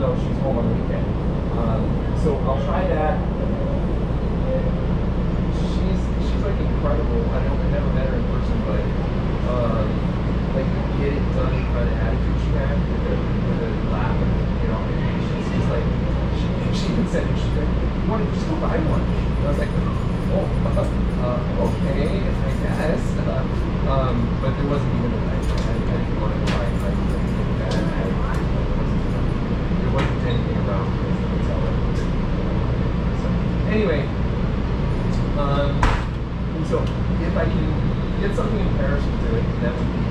even though she's home on the weekend. Um, so I'll try that. She's she's like incredible. I don't I've never met her in person, but um, like get it done by the attitude she had with the with a laugh. And, you know, she's just like she she even said she's like, you want to just go buy one? And I was like, oh, uh, okay, I guess. Uh, um, but there wasn't even a I, I, I didn't want to buy like. anyway, um, so if I can get something in Paris to do it, that would be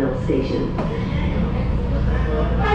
Terminal Station.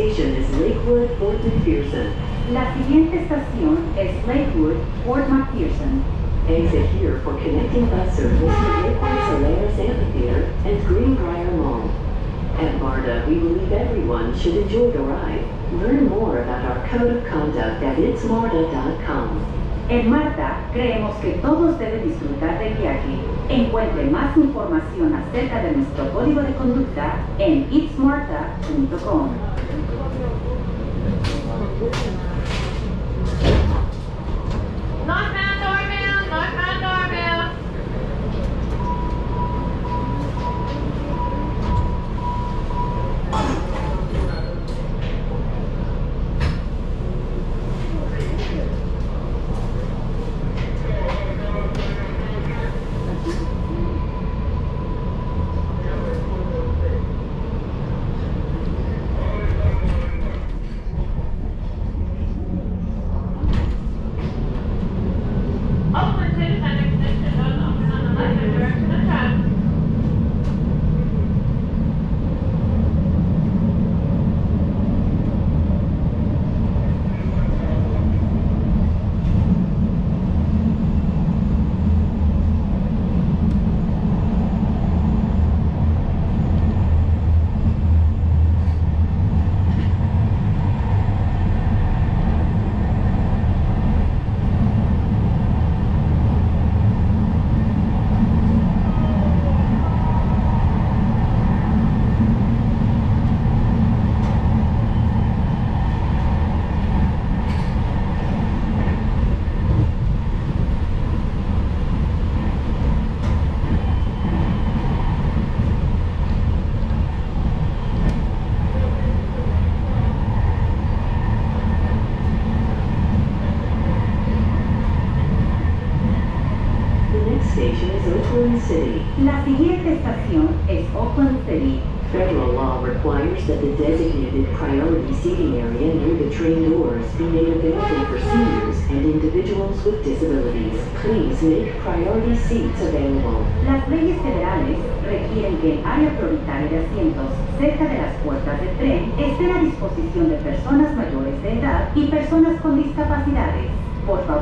Station is Lakewood Fort McPherson. La siguiente estación es Lakewood, Fort McPherson. Exit here for connecting bus service to Lakewood Cellairis Amphitheater and Greenbrier Mall. At MARTA, we believe everyone should enjoy the ride. Learn more about our code of conduct at itsmarta.com. En Marta, creemos que todos deben disfrutar del viaje. Encuentre más información acerca de nuestro código de conducta en itsmarta.com.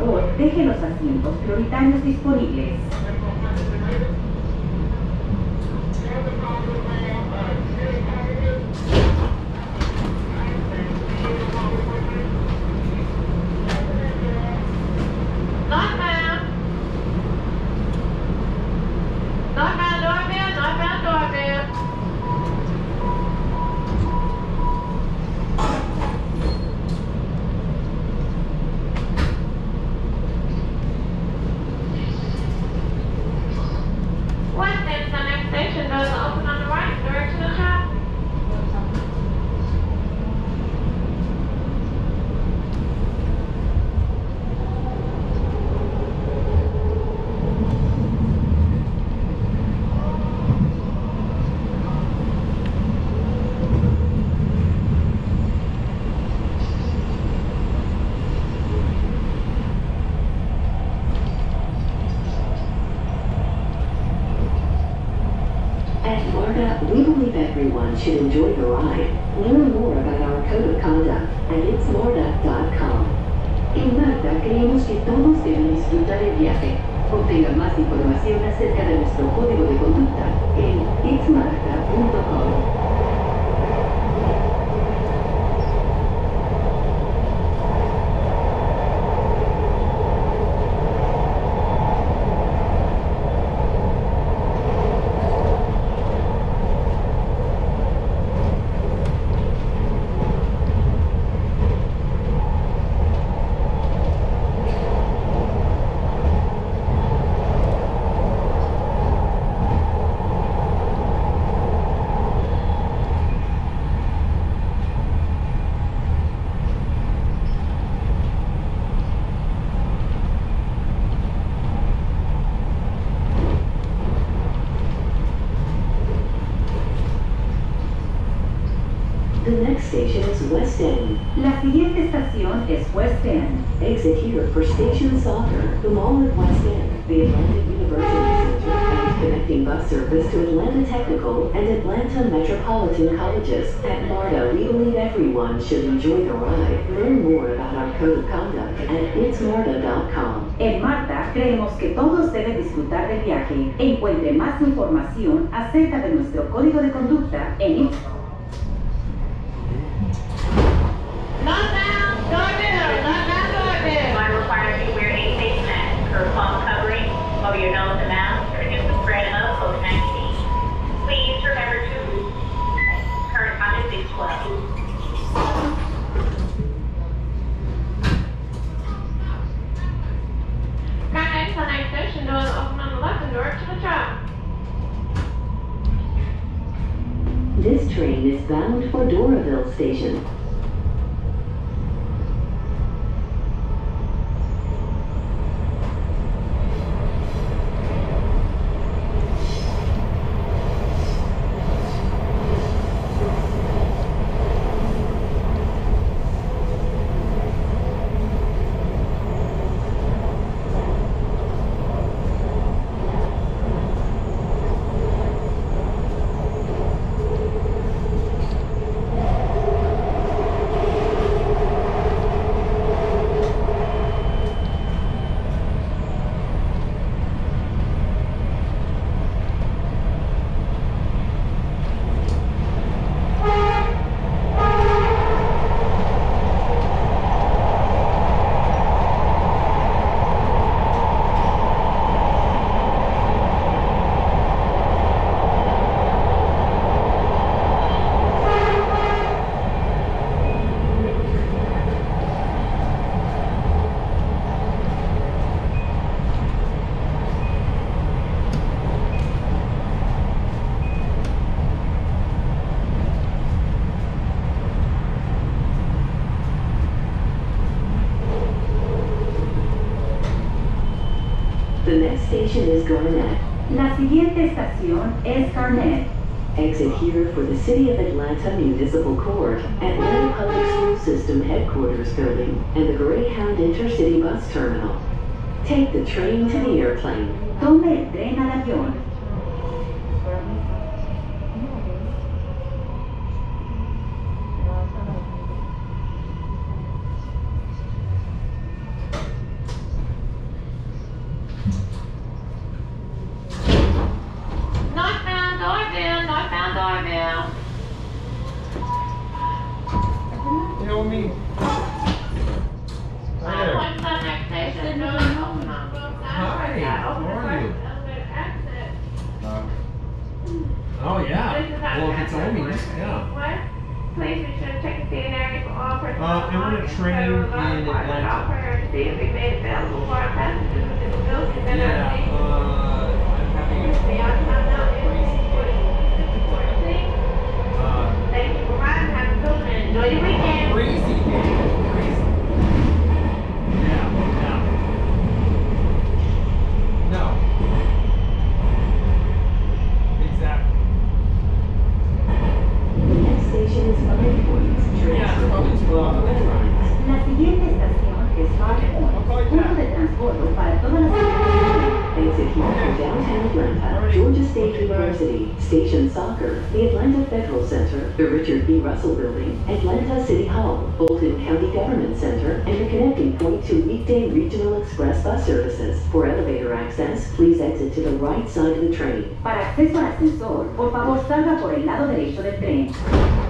favor, deje los asientos prioritarios disponibles. to enjoy your ride. should enjoy the ride. Learn more about our code of conduct at En Marta creemos que todos deben disfrutar del viaje. Encuentre más información acerca de nuestro código de conducta en itsmarta.com. station is La siguiente estación es Garnet. Exit here for the city of Atlanta, New Exit here from downtown Atlanta, Georgia State University, Station Soccer, the Atlanta Federal Center, the Richard B. Russell Building, Atlanta City Hall, Fulton County Government Center, and the connecting point to weekday regional express bus services. For elevator access, please exit to the right side of the train. Para acceso al ascensor, por favor salga por el lado derecho del tren.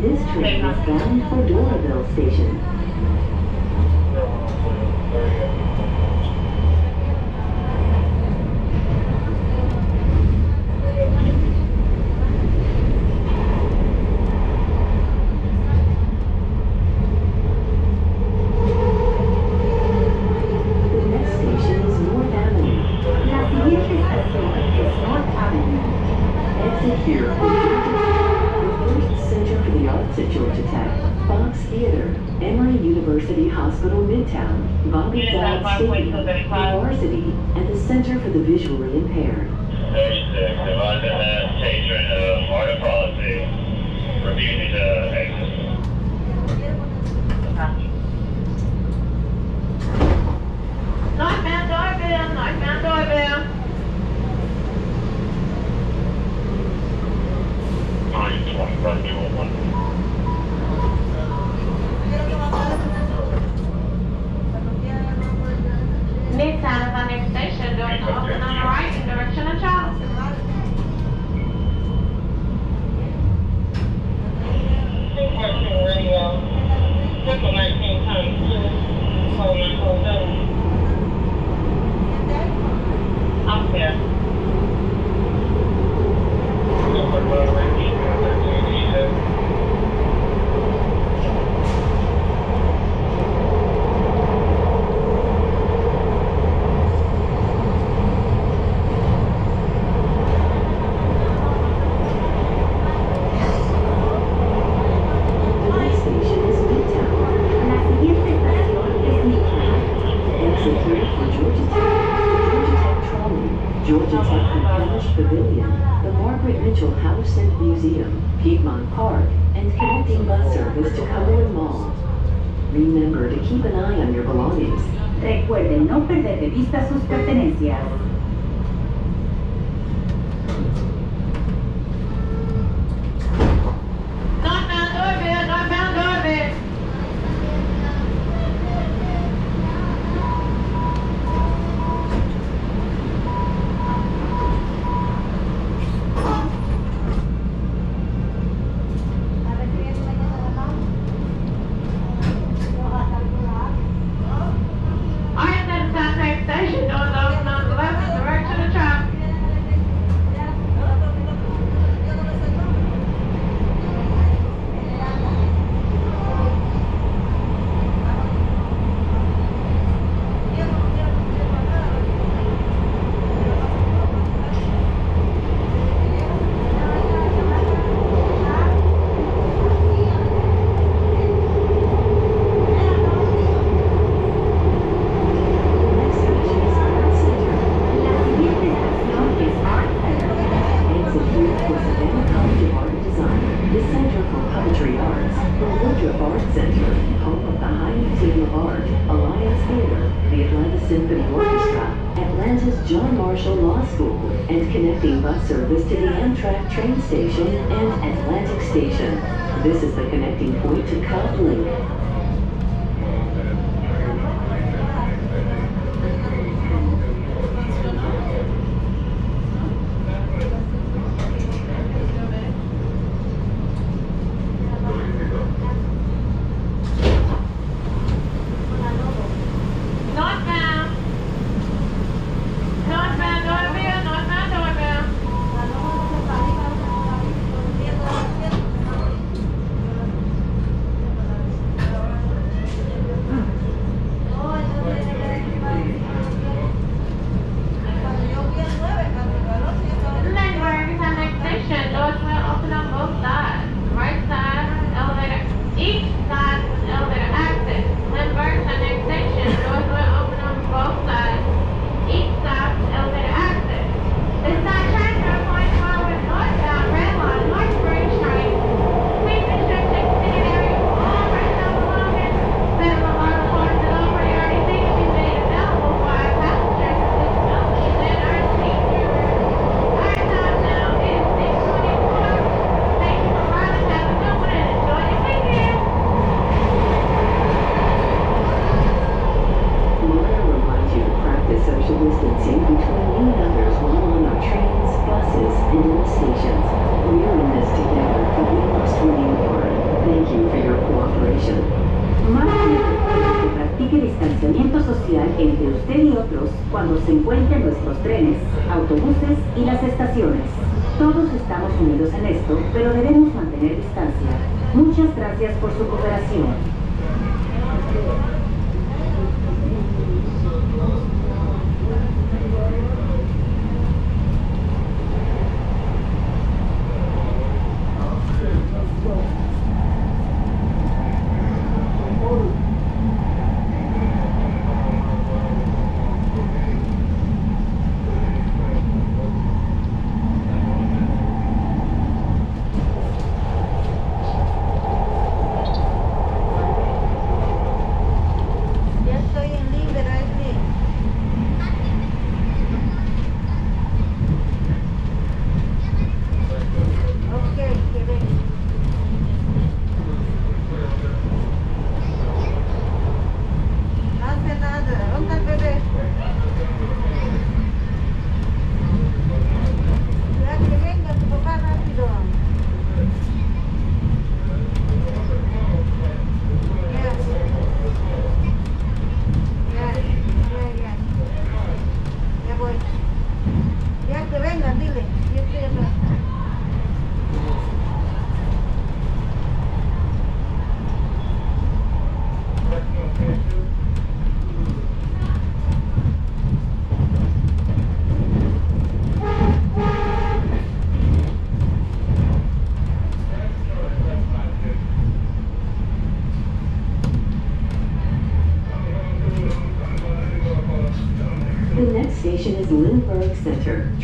This train is bound for Doraville Station.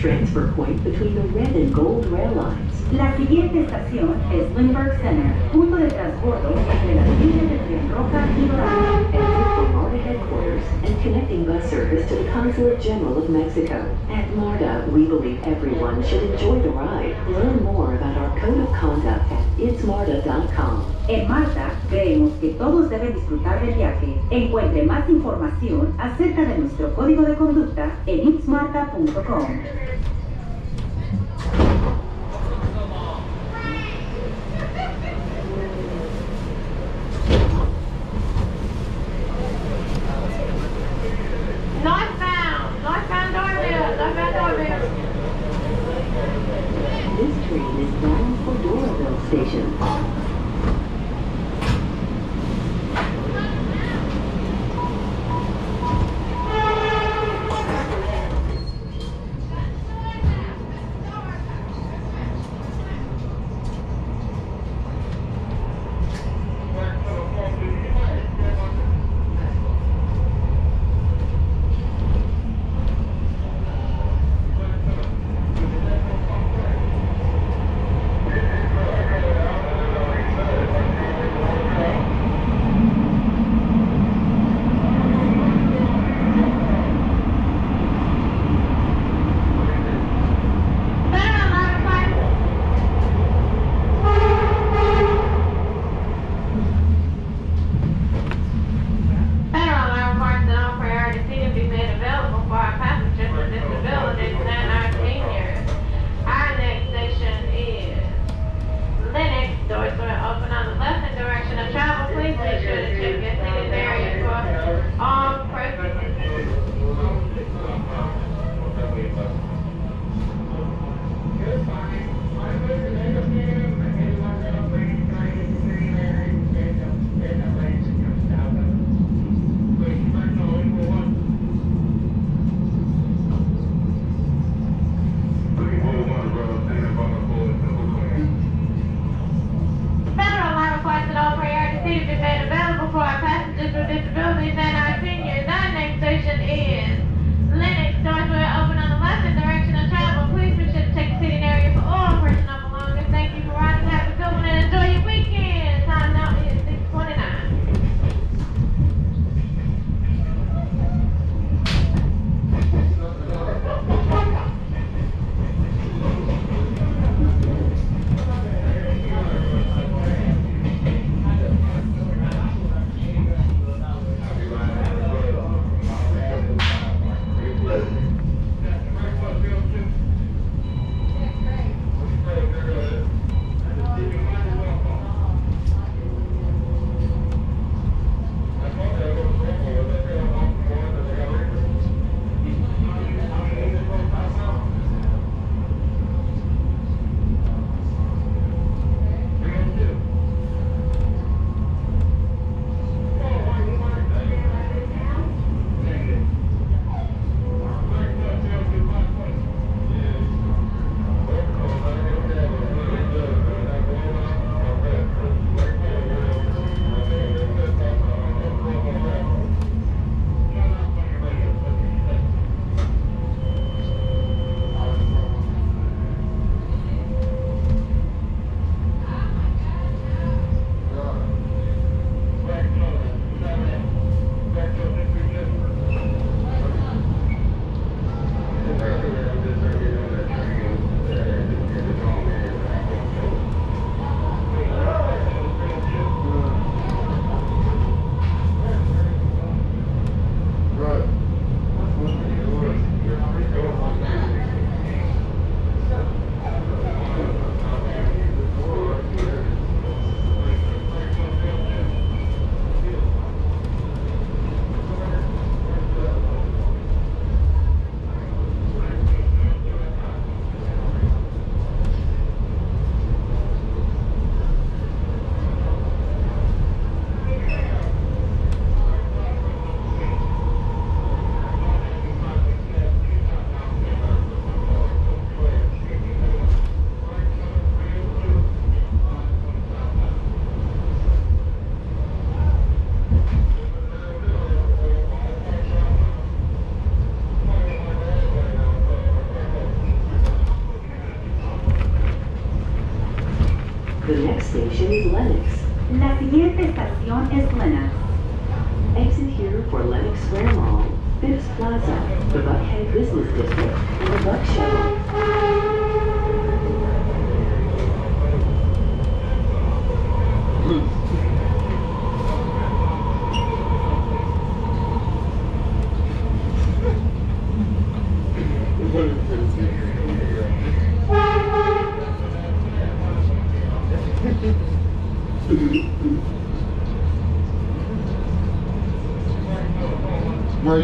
Transfer point between the red and gold rail lines. La siguiente estación es Lindbergh Center, punto de transbordo entre las líneas de tren roja y MARTA headquarters and connecting bus service to the Consulate General of Mexico. At MARTA, we believe everyone should enjoy the ride. Learn more about our code of conduct at itsmarta.com. En Marta, creemos que todos deben disfrutar del viaje. Encuentre más información acerca de nuestro código de conducta en itsmarta.com. Northbound,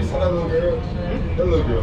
사람하고 헬로교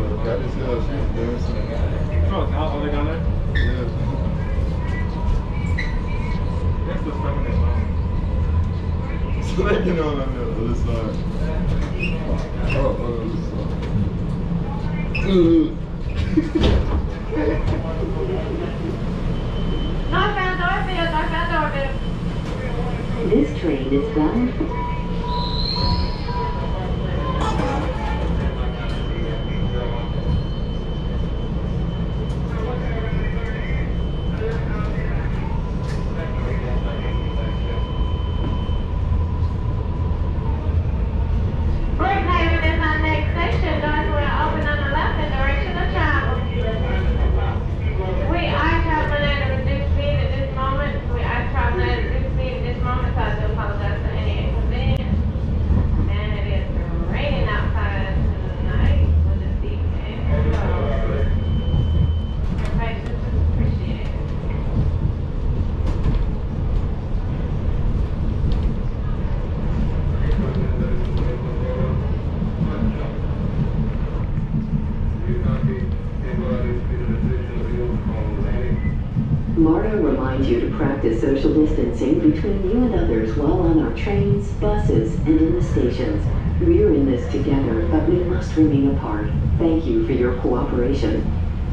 remind you to practice social distancing between you and others while on our trains, buses, and in the stations. We're in this together, but we must remain apart. Thank you for your cooperation.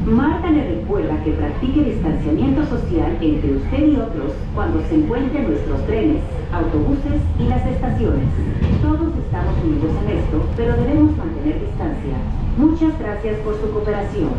Marta le recuerda que practique distanciamiento social entre usted y otros cuando se encuentren nuestros trenes, autobuses y las estaciones. Todos estamos unidos en esto, pero debemos mantener distancia. Muchas gracias por su cooperación.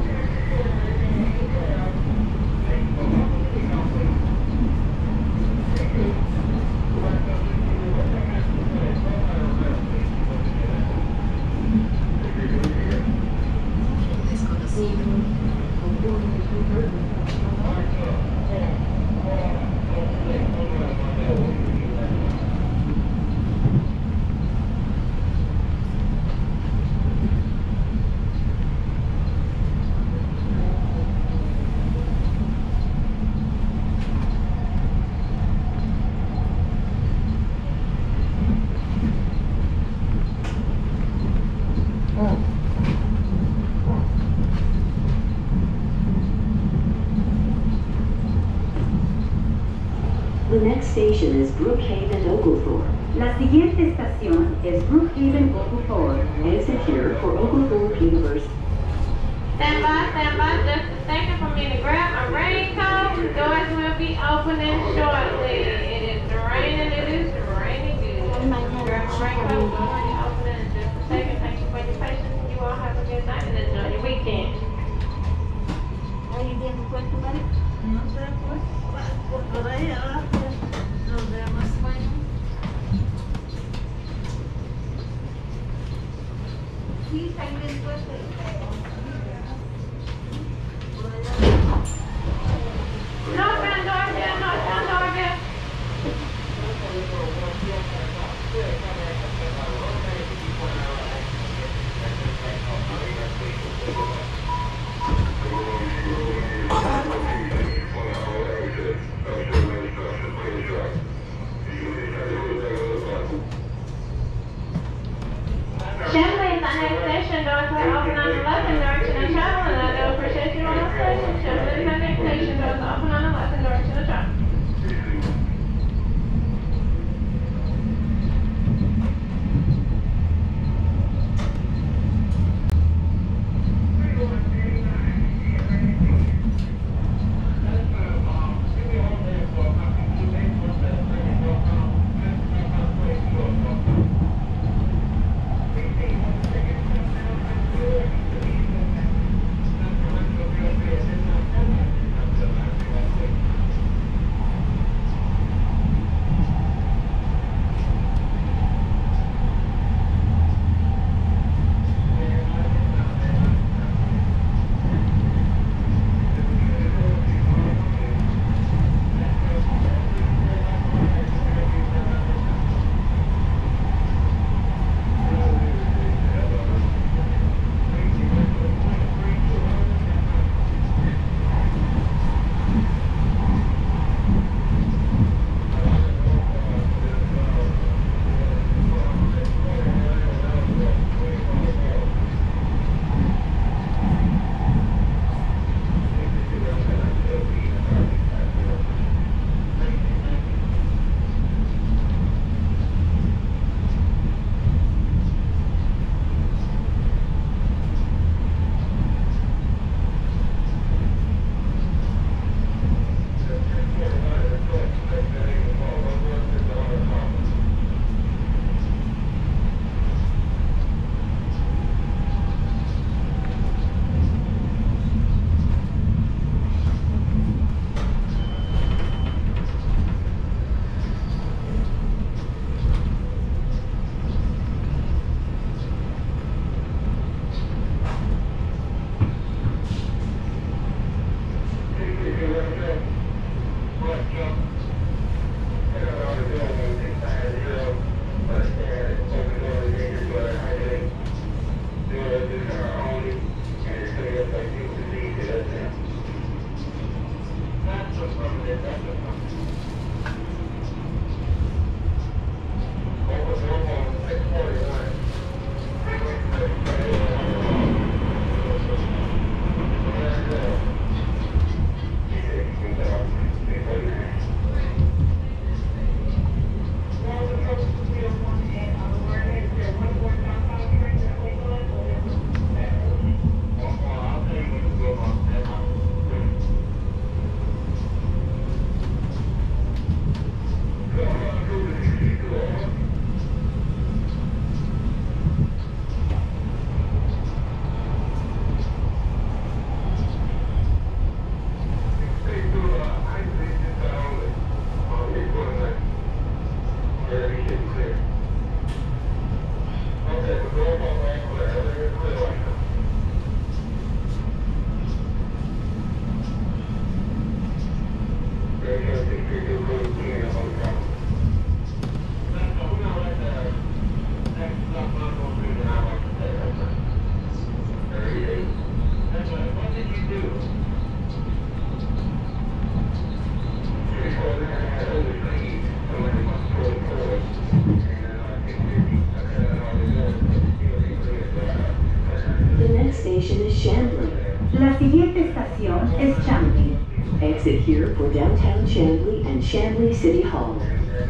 For downtown Chamblee and Chamblee City Hall.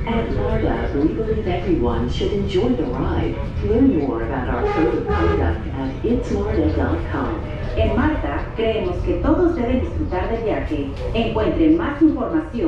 At MARTA, we believe everyone should enjoy the ride. Learn more about our code of conduct at itsmarta.com. En Marta, creemos que todos deben disfrutar del viaje. Encuentren más información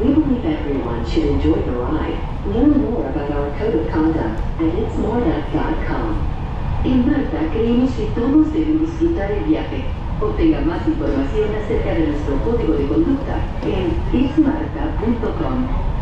we believe everyone should enjoy the ride. Learn more about our code of conduct at itsmarta.com. En Marta creemos que todos deben disfrutar el viaje. Obtenga más información acerca de nuestro código de conducta en itsmarta.com.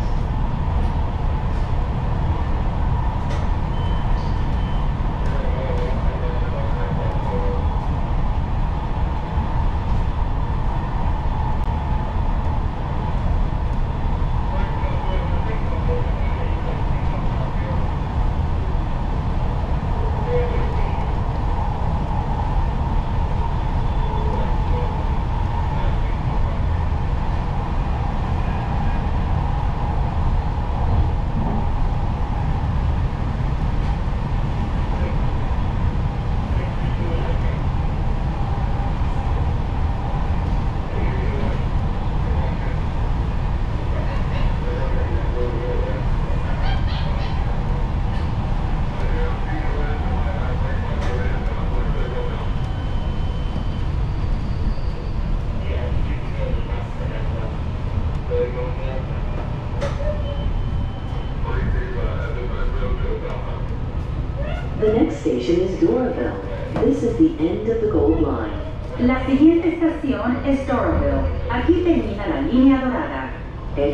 The next station is Doraville. This is the end of the Gold Line. La siguiente estación es Doraville. Aquí termina la línea dorada.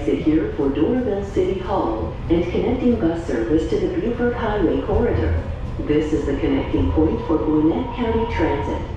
Exit here for Doraville City Hall and connecting bus service to the Buford Highway corridor. This is the connecting point for Gwinnett County Transit.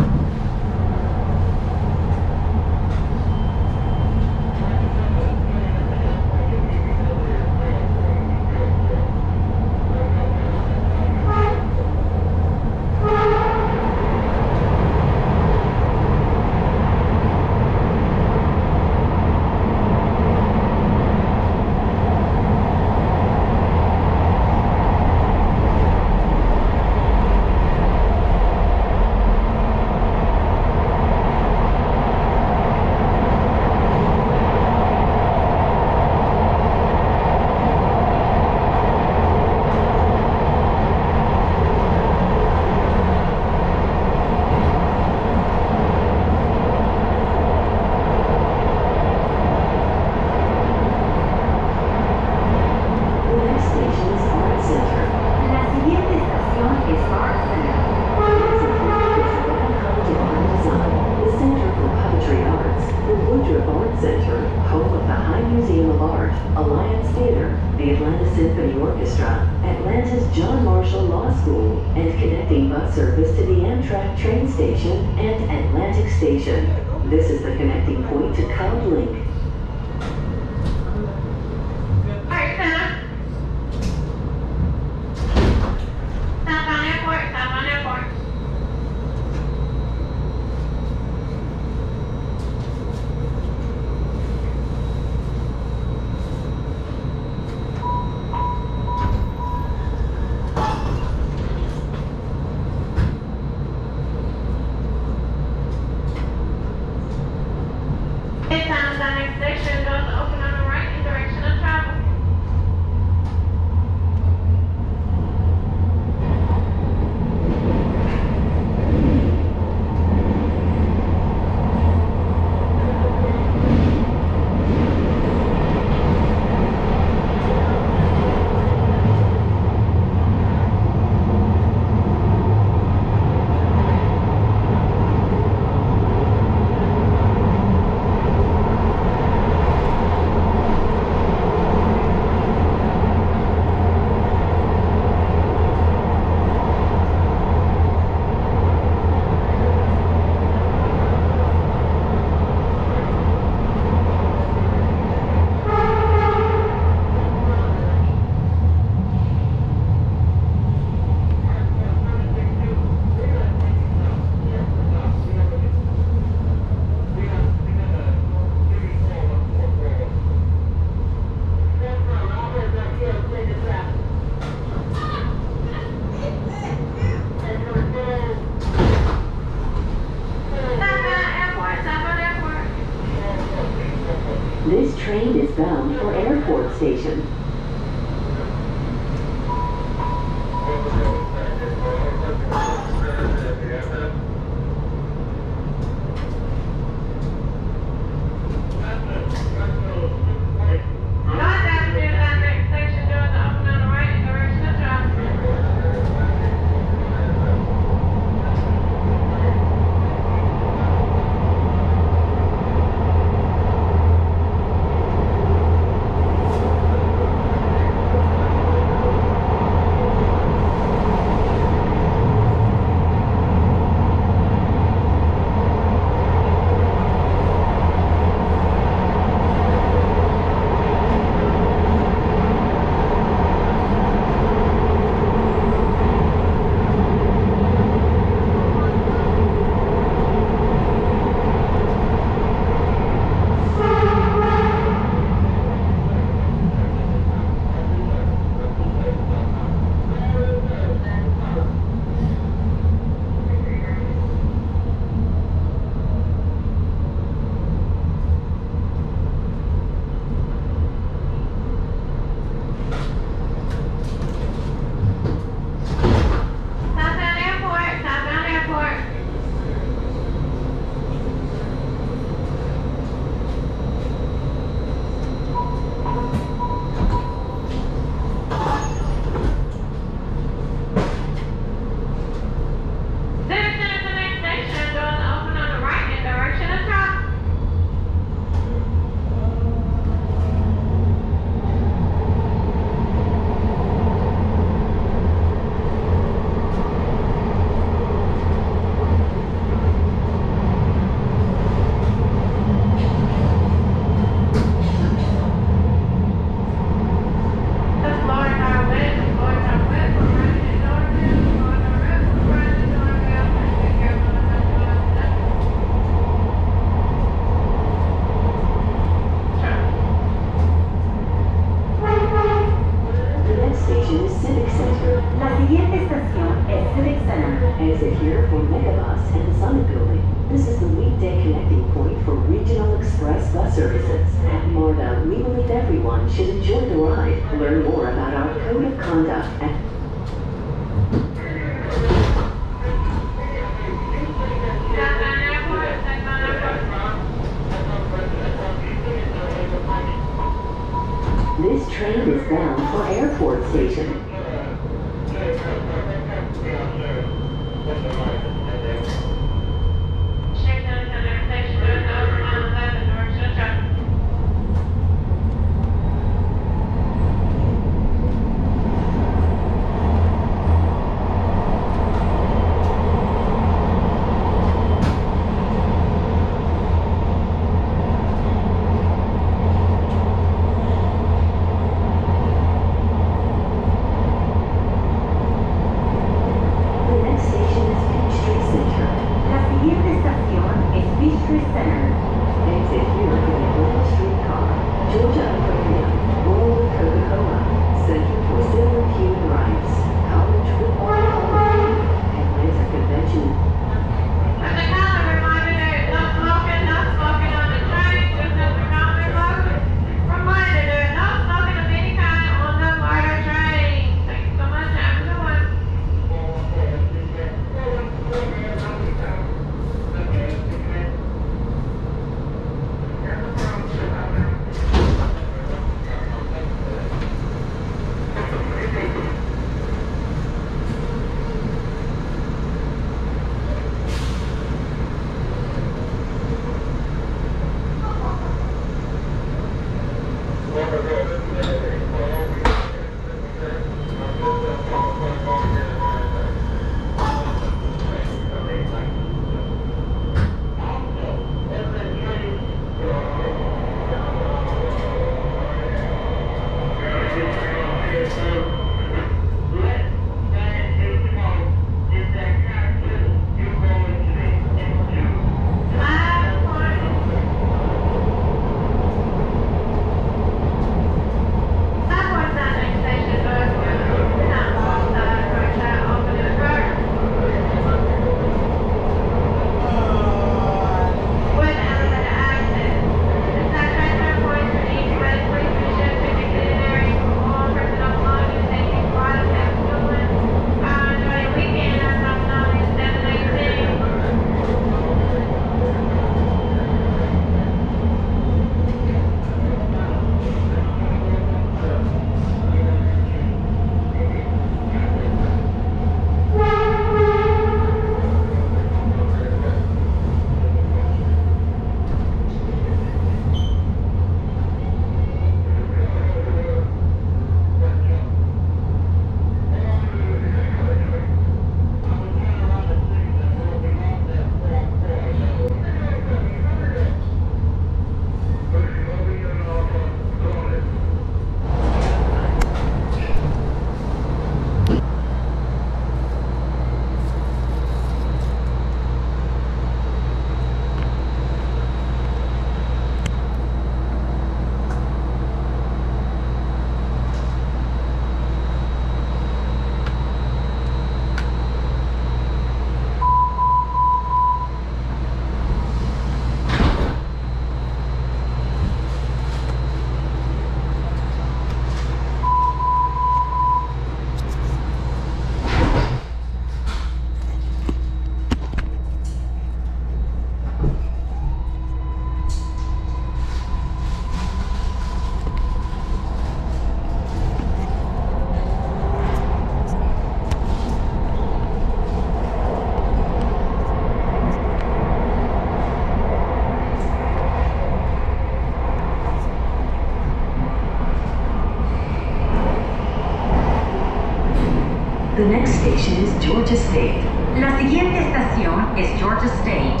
Georgia State. La siguiente estación es Georgia State.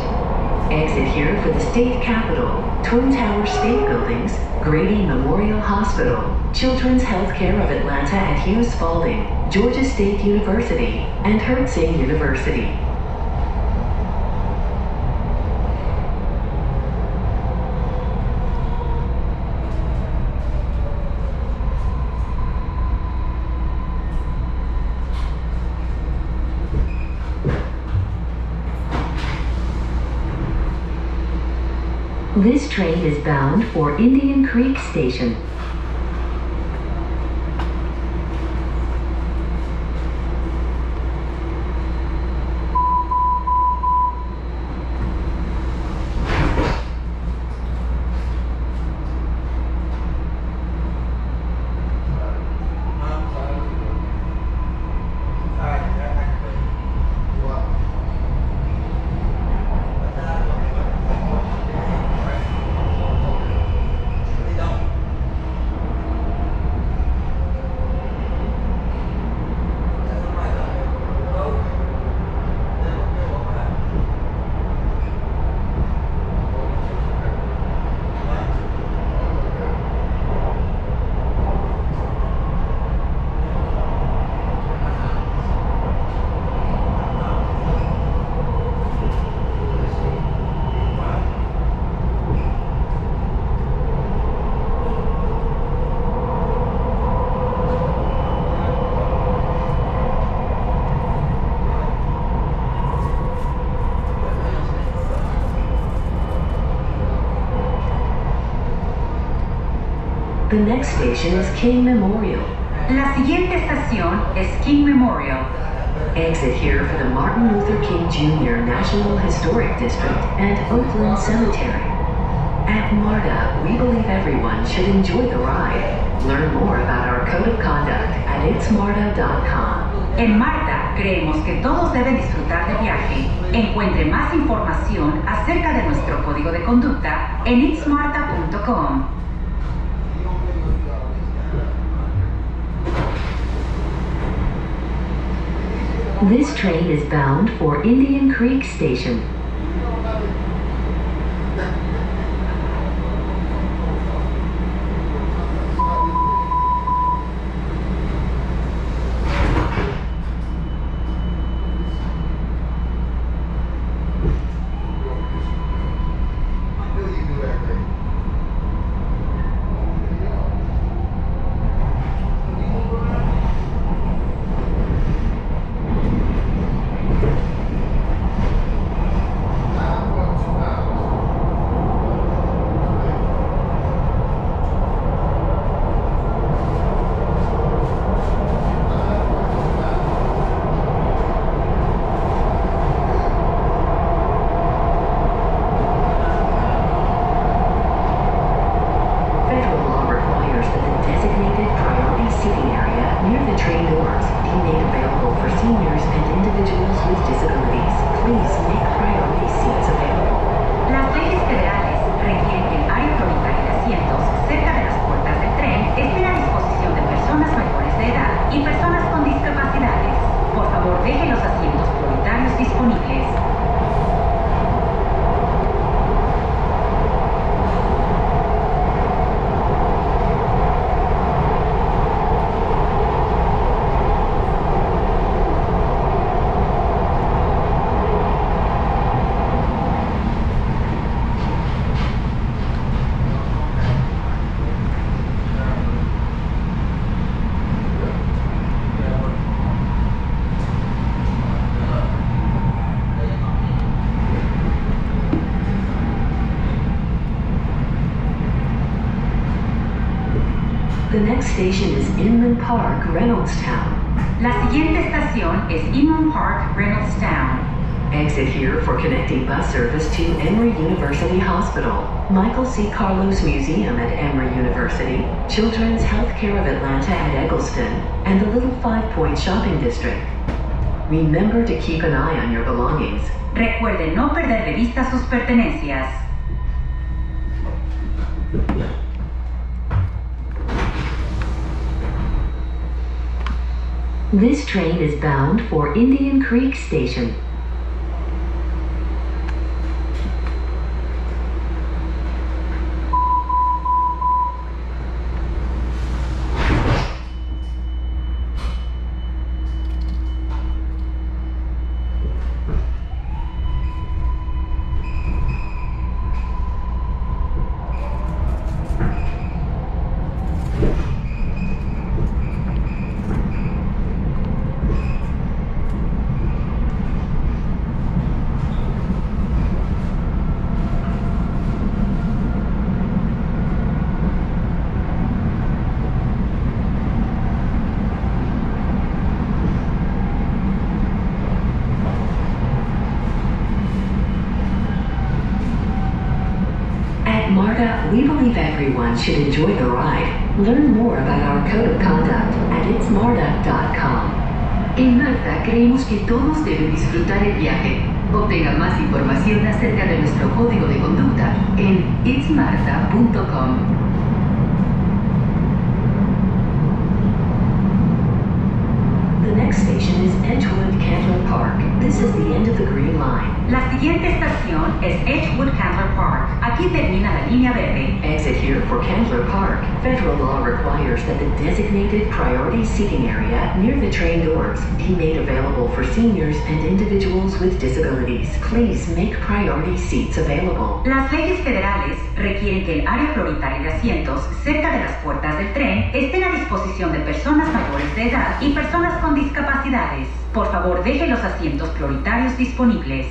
Exit here for the state capitol, Twin Tower State Buildings, Grady Memorial Hospital, Children's Healthcare of Atlanta at Hughes Spalding, Georgia State University, and Herzing University. This train is bound for Indian Creek Station. The next station is King Memorial. La siguiente estación es King Memorial. Exit here for the Martin Luther King Jr. National Historic District and Oakland Cemetery. At MARTA, we believe everyone should enjoy the ride. Learn more about our code of conduct at itsmarta.com. En Marta creemos que todos deben disfrutar del viaje. Encuentre más información acerca de nuestro código de conducta en itsmarta.com. This train is bound for Indian Creek Station. Federal law requires that the designated priority seating area near the train doors be made available for seniors and individuals with disabilities. Please make priority seats available. Las leyes federales requieren que el área prioritaria de asientos cerca de las puertas del tren esté a disposición de personas mayores de edad y personas con discapacidades. Por favor, deje los asientos prioritarios disponibles. The next station is Inman Park, Reynoldstown. La siguiente estación es Inman Park, Reynoldstown. Exit here for connecting bus service to Emory University Hospital, Michael C. Carlos Museum at Emory University, Children's Healthcare of Atlanta at Eggleston, and the Little Five Point Shopping District. Remember to keep an eye on your belongings. Recuerde no perder de vista sus pertenencias. This train is bound for Indian Creek Station. Everyone should enjoy the ride. Learn more about our code of conduct at itsmarta.com. En Marta creemos que todos deben disfrutar el viaje. Obtenga más información acerca de nuestro código de conducta en itsmarta.com. Federal law requires that the designated priority seating area near the train doors be made available for seniors and individuals with disabilities. Please make priority seats available. Las leyes federales requieren que el área prioritaria de asientos cerca de las puertas del tren estén a disposición de personas mayores de edad y personas con discapacidades. Por favor, deje los asientos prioritarios disponibles.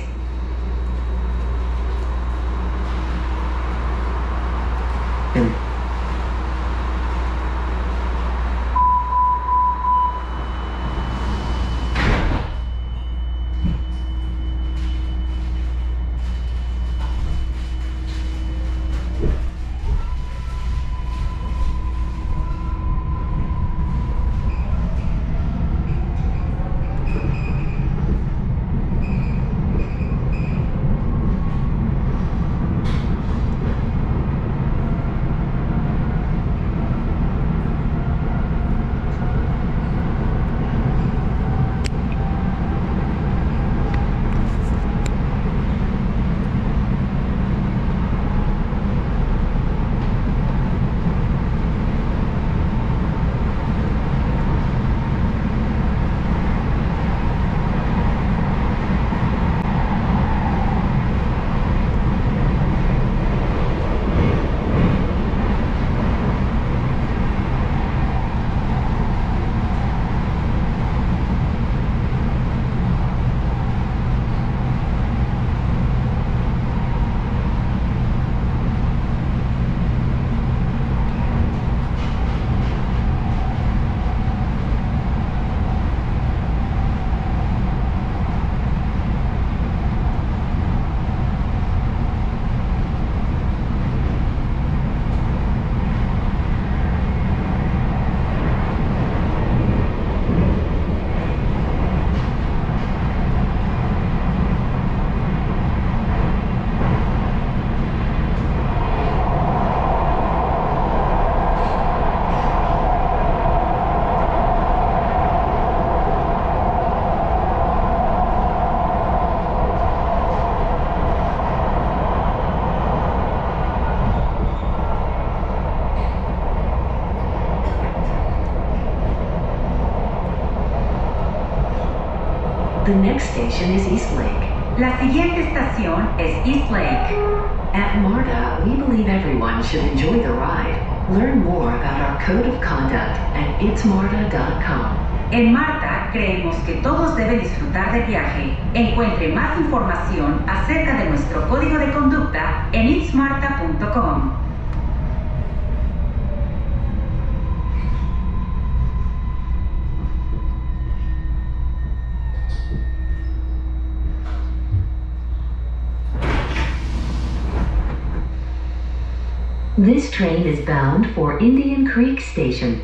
Next station is East Lake. La siguiente estación es East Lake. At MARTA, we believe everyone should enjoy the ride. Learn more about our code of conduct at itsmarta.com. En Marta creemos que todos deben disfrutar del viaje. Encuentre más información acerca de nuestro código de conducta en itsmarta.com. This train is bound for Indian Creek Station.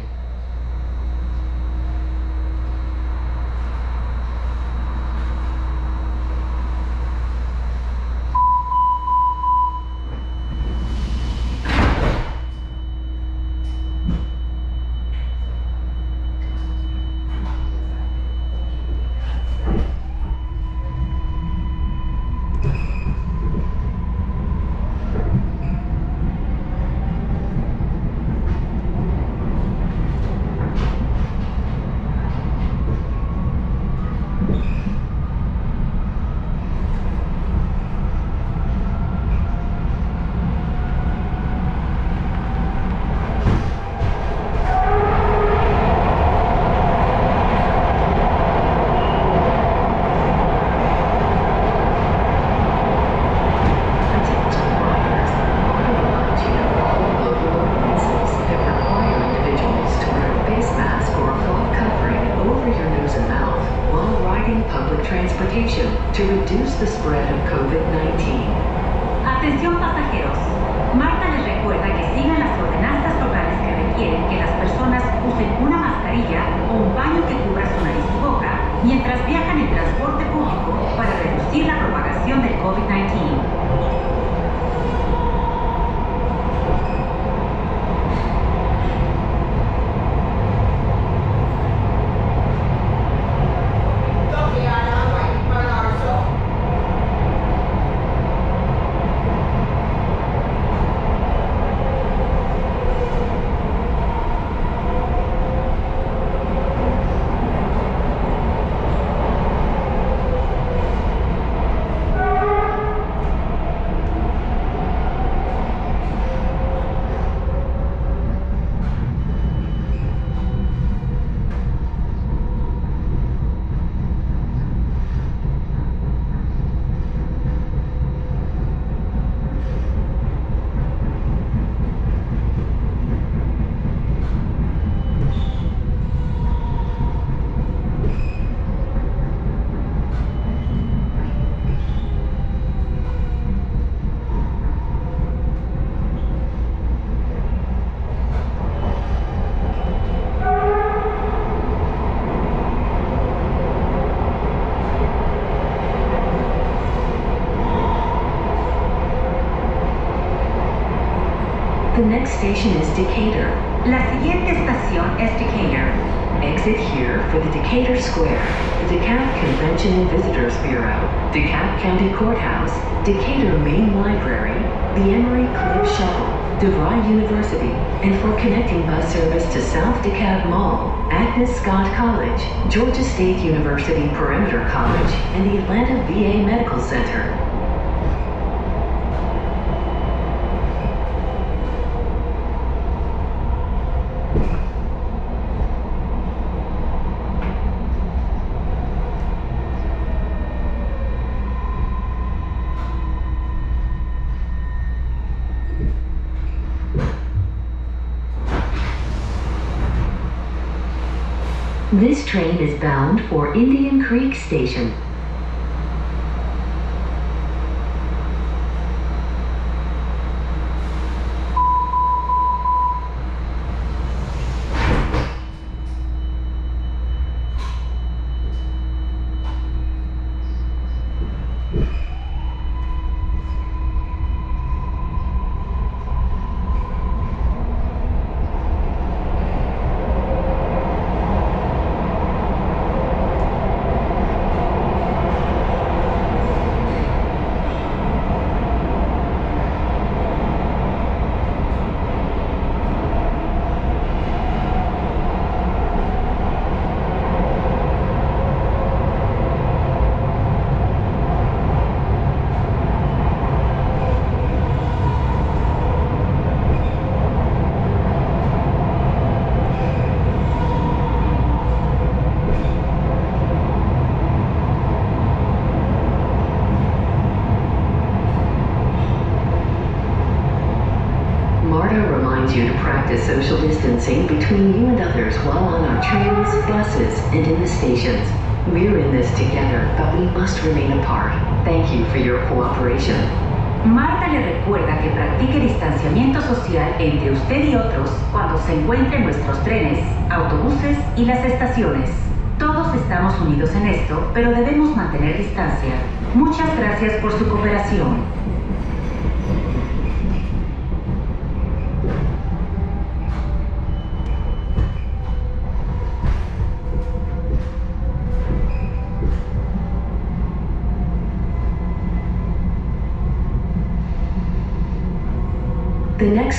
Station is Decatur. La siguiente estación es Decatur. Exit here for the Decatur Square, the DeKalb Convention and Visitors Bureau, DeKalb County Courthouse, Decatur Main Library, the Emory Cliff Shuttle, DeVry University, and for connecting bus service to South DeKalb Mall, Agnes Scott College, Georgia State University Perimeter College, and the Atlanta VA Medical Center. This train is bound for Indian Creek Station. And in the stations. We're in this together, but we must remain apart. Thank you for your cooperation. Marta le recuerda que practique distanciamiento social entre usted y otros cuando se encuentre en nuestros trenes, autobuses y las estaciones. Todos estamos unidos en esto, pero debemos mantener distancia. Muchas gracias por su cooperación.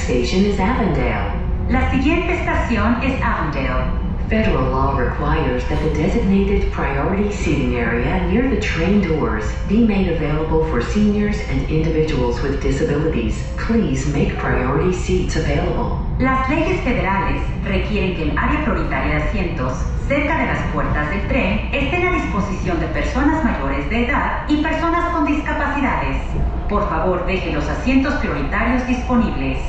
Next station is Avondale. La siguiente estación es Avondale. Federal law requires that the designated priority seating area near the train doors be made available for seniors and individuals with disabilities. Please make priority seats available. Las leyes federales requieren que el área prioritaria de asientos cerca de las puertas del tren estén a disposición de personas mayores de edad y personas con discapacidades. Por favor, deje los asientos prioritarios disponibles.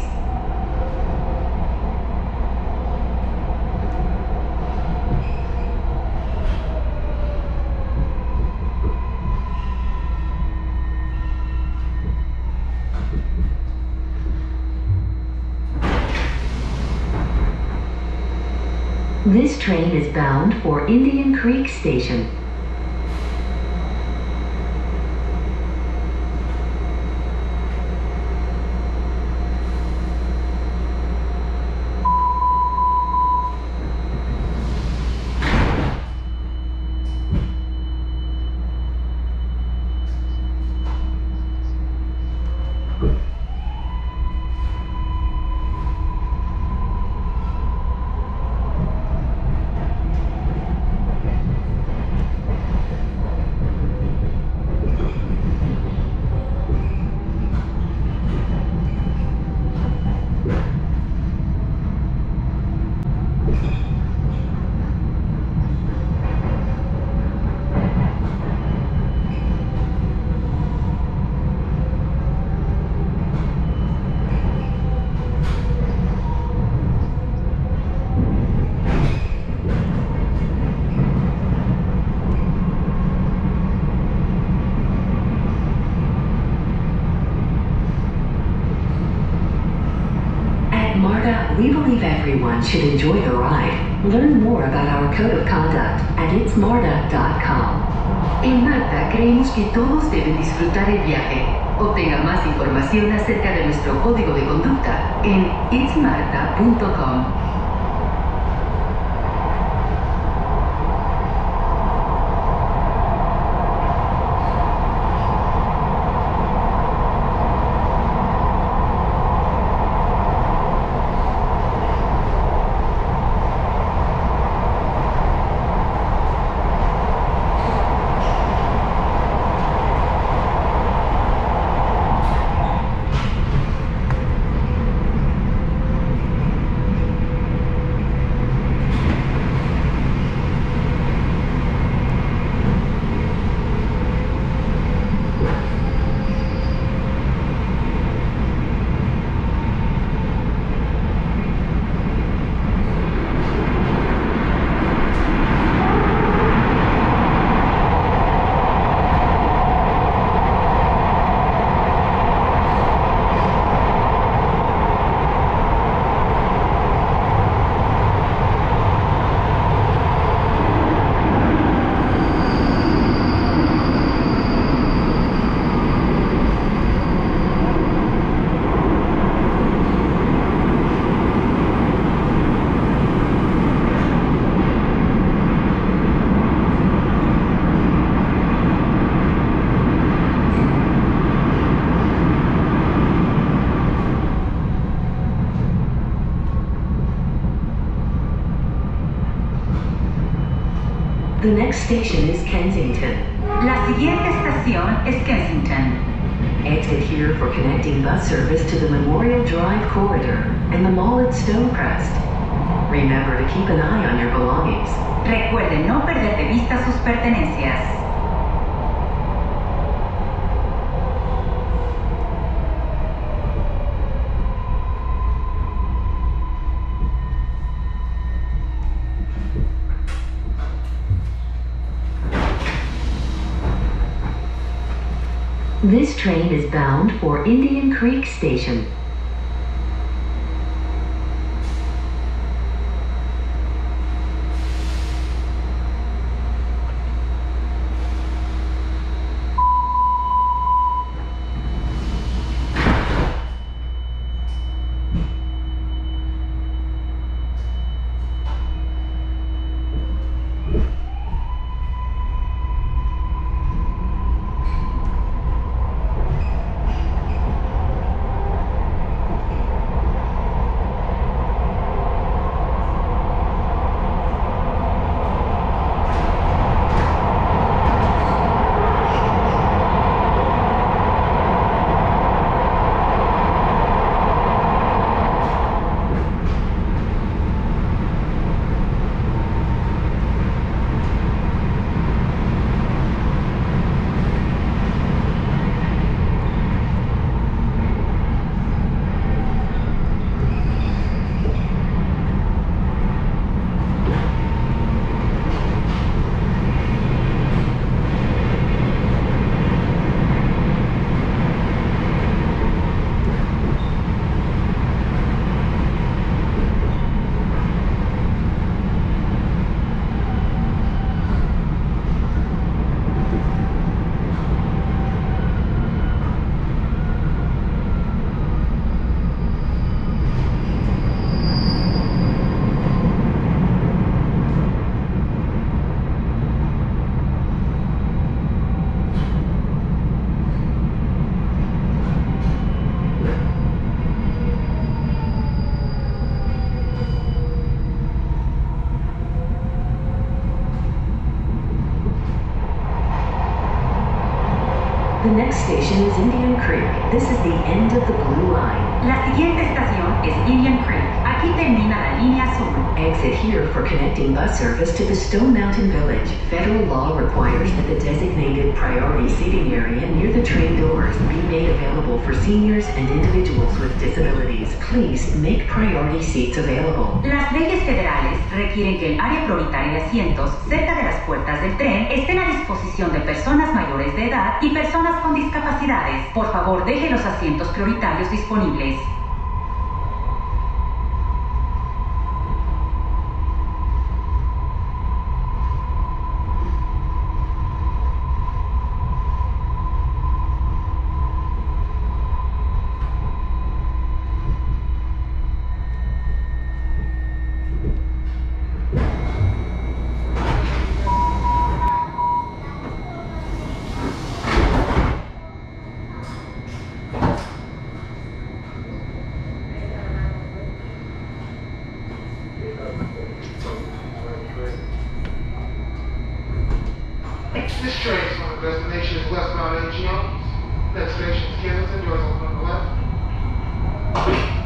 This train is bound for Indian Creek Station. Should enjoy the ride. Learn more about our code of conduct at itsmarta.com. En Marta creemos que todos deben disfrutar el viaje. Obtenga más información acerca de nuestro código de conducta en itsmarta.com. The next station is Kensington. La siguiente estación es Kensington. Exit here for connecting bus service to the Memorial Drive corridor and the mall at Stonecrest. Remember to keep an eye on your belongings. Recuerde no perder de vista sus pertenencias. Train is bound for Indian Creek Station. The next station is Indian Creek. This is the end of the blue line. La siguiente Exit here for connecting bus service to the Stone Mountain Village. Federal law requires that the designated priority seating area near the train doors be made available for seniors and individuals with disabilities. Please make priority seats available. Las leyes federales requieren que el área prioritaria de asientos cerca de las puertas del tren estén a disposición de personas mayores de edad y personas con discapacidades. Por favor, deje los asientos prioritarios disponibles. This train is from the destination is westbound AGO. Next station is Kensington, doors open on the left.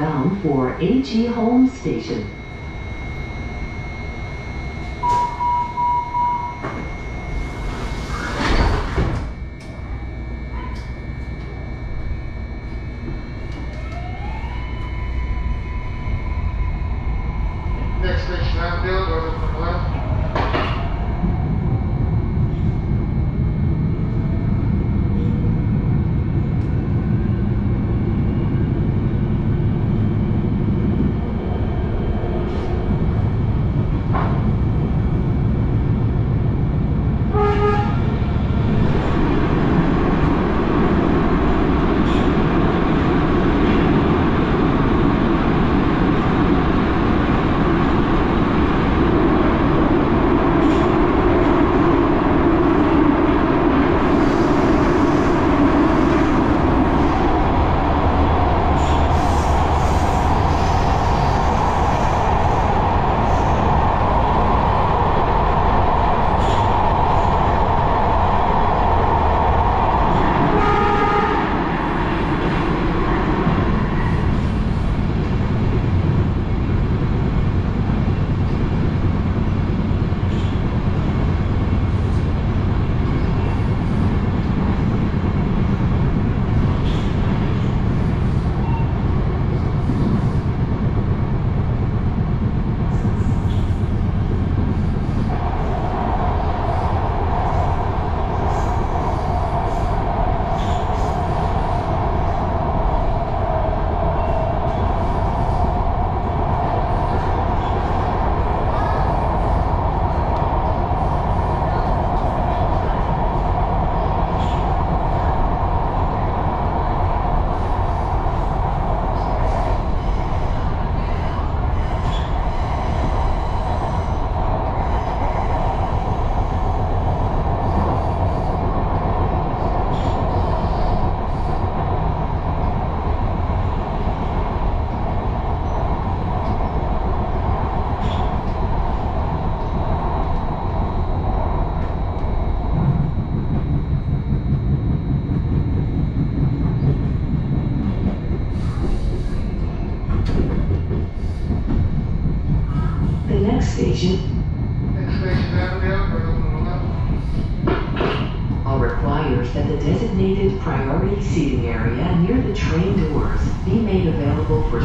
Bound for H.E. Holmes Station.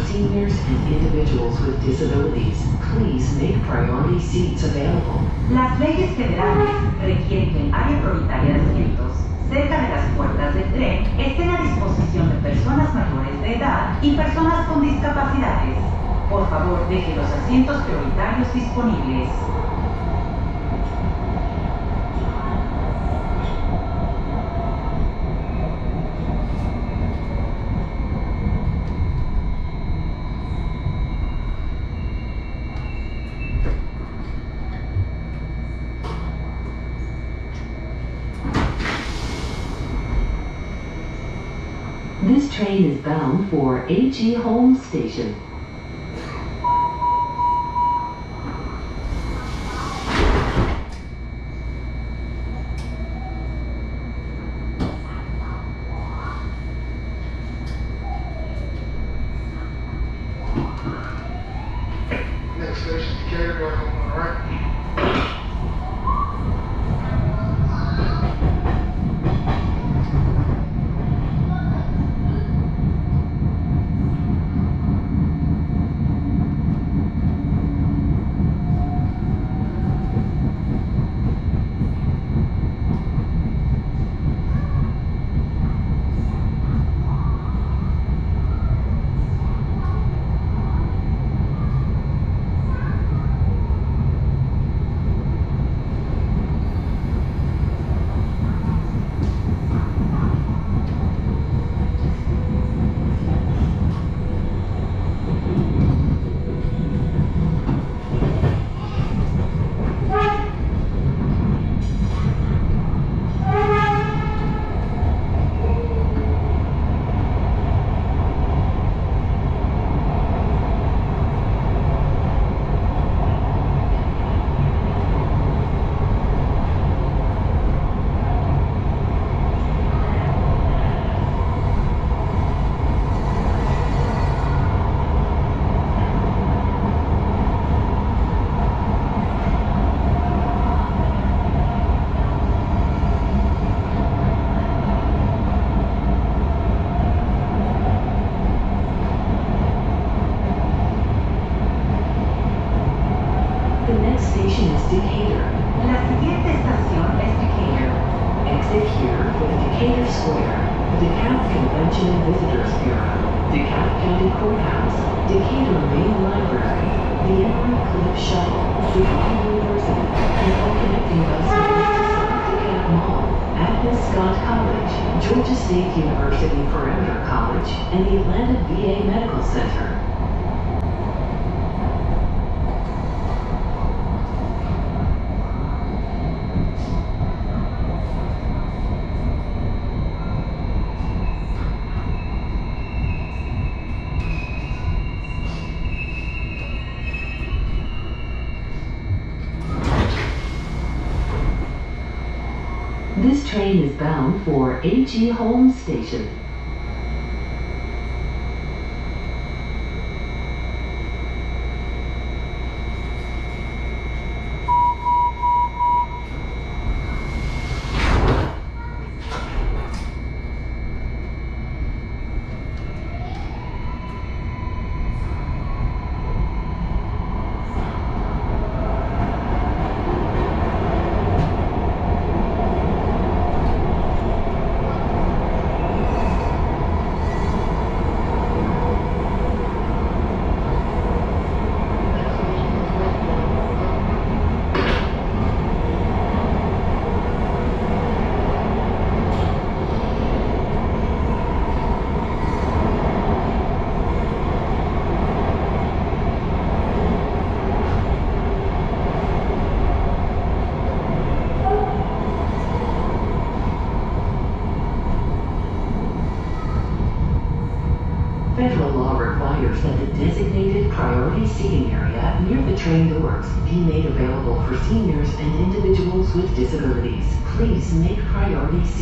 seniors and individuals with disabilities, please make priority seats available. bound for H.E. Holmes Station.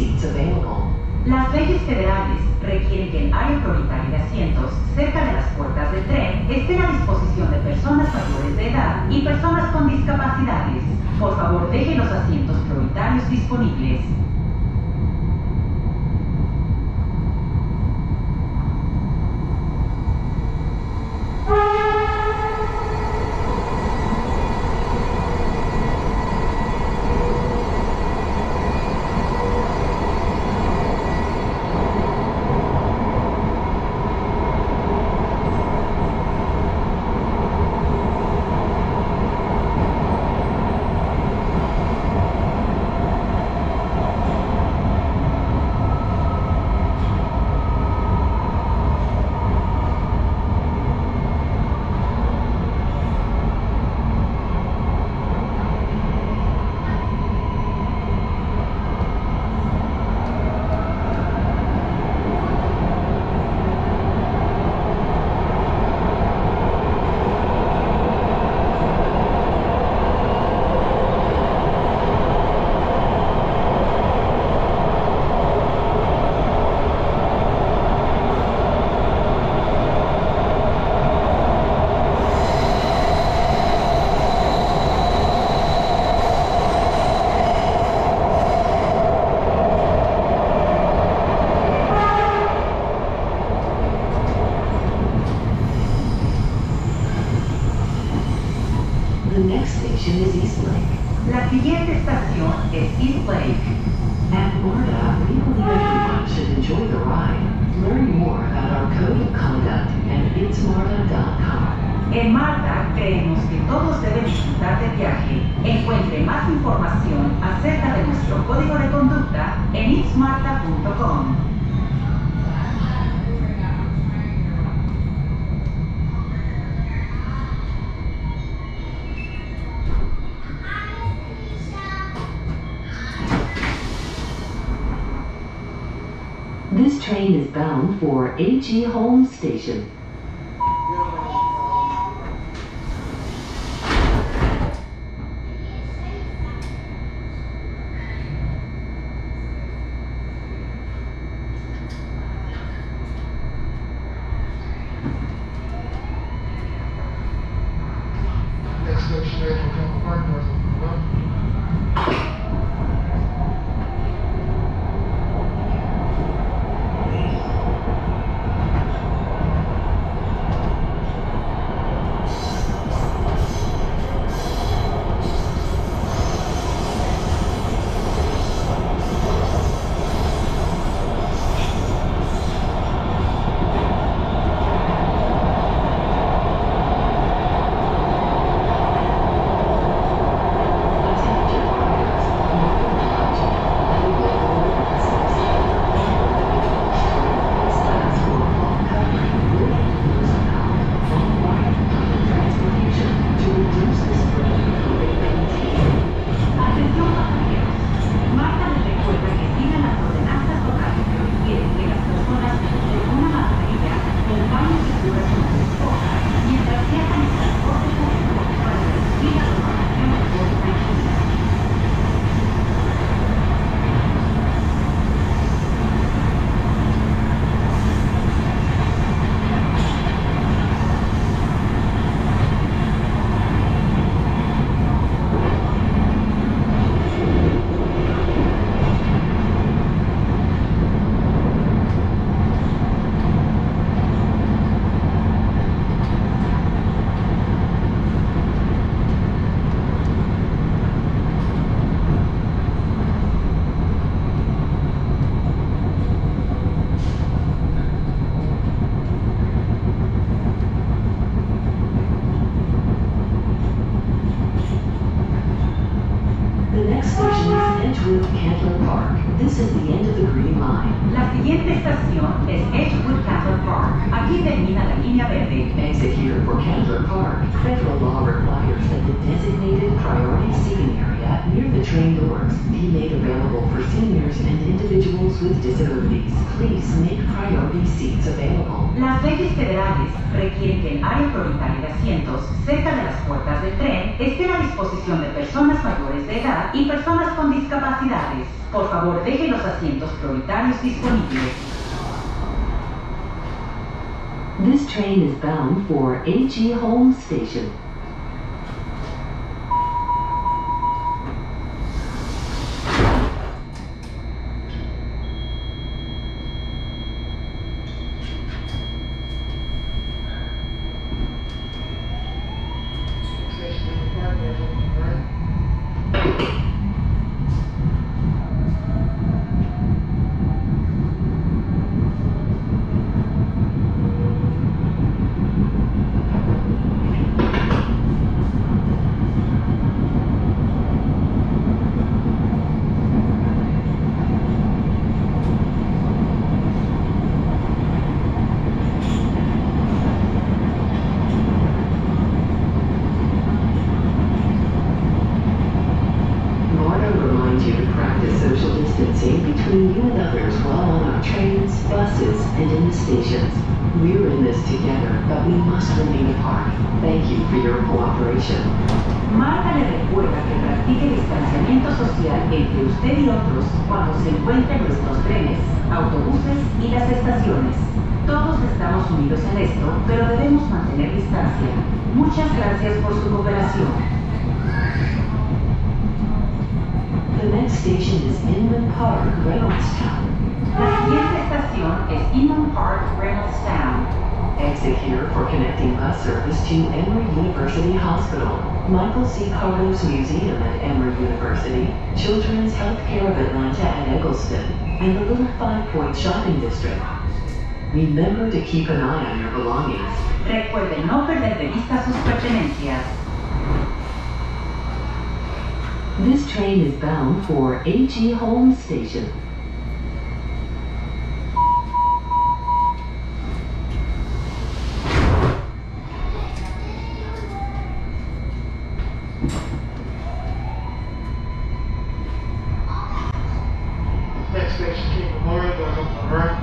speak to. Bound for Keep an eye on your belongings. No perder de vista sus pertenencias. This train is bound for H.E. Holmes Station. Next station, Memorial, Memorial.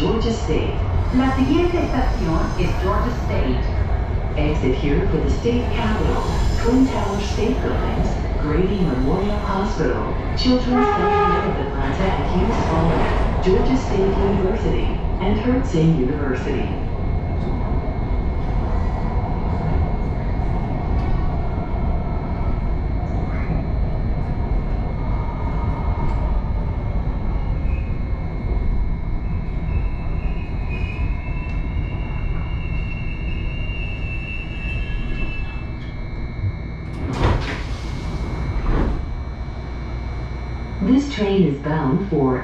Georgia State. La siguiente estación es Georgia State. Exit here for the state capitol, Twin Tower State Buildings, Grady Memorial Hospital, Children's Health of Atlanta Hughes Hall, Georgia State University, and Herzing University. This train is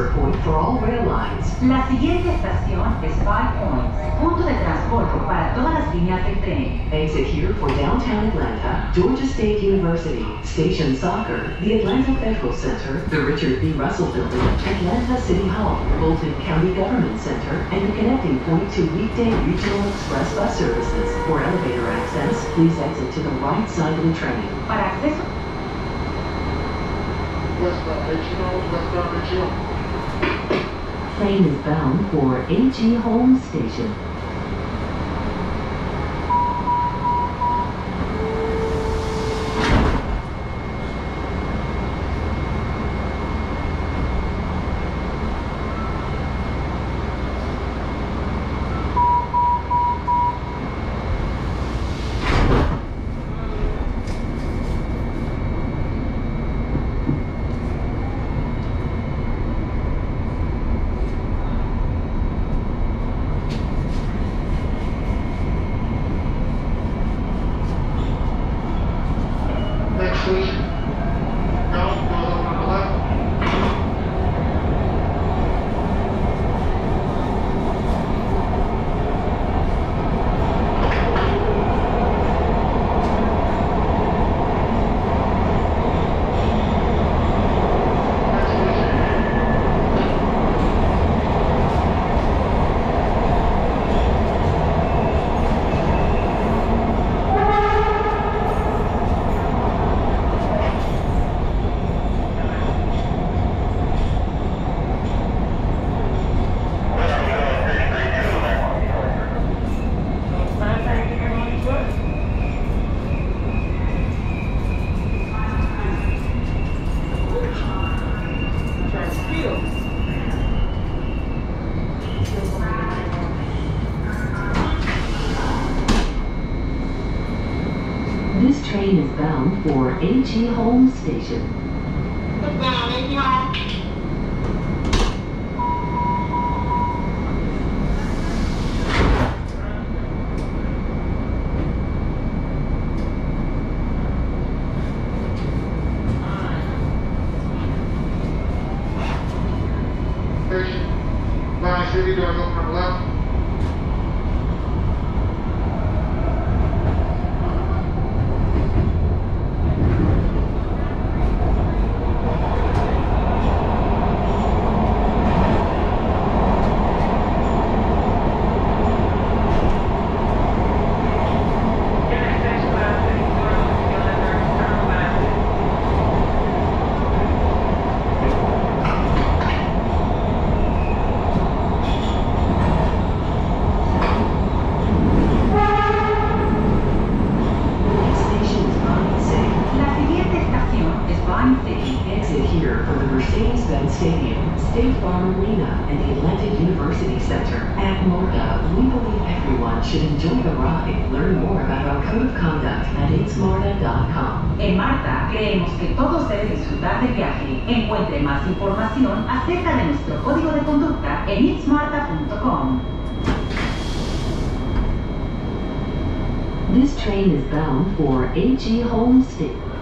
transfer point for all rail lines. La siguiente estación es Five Points, punto de transporte para todas las líneas de tren. Exit here for downtown Atlanta, Georgia State University, Station Soccer, the Atlanta Federal Center, the Richard B. Russell Building, Atlanta City Hall, Fulton County Government Center, and the connecting point to weekday regional express bus services. For elevator access, please exit to the right side of the train. Para acceso Westbound H.E. westbound H.E. Train is bound for H.E. Holmes Station. Next station, down, goes up on the left. Next station. This train is bound for H.E. Holmes Station. Westbound H.E. Station, Vine City, doors open on the left. camino es Vine City. Exit here for the Mercedes-Benz Stadium, State Farm Arena, and the Atlanta University Center. At MARTA, we believe everyone should enjoy the ride. Learn more about our code of conduct at itsmarta.com. En Marta creemos que todos deben disfrutar del viaje. Encuentre más información acerca de nuestro código de conducta en itsmarta.com. This train is bound for H.E.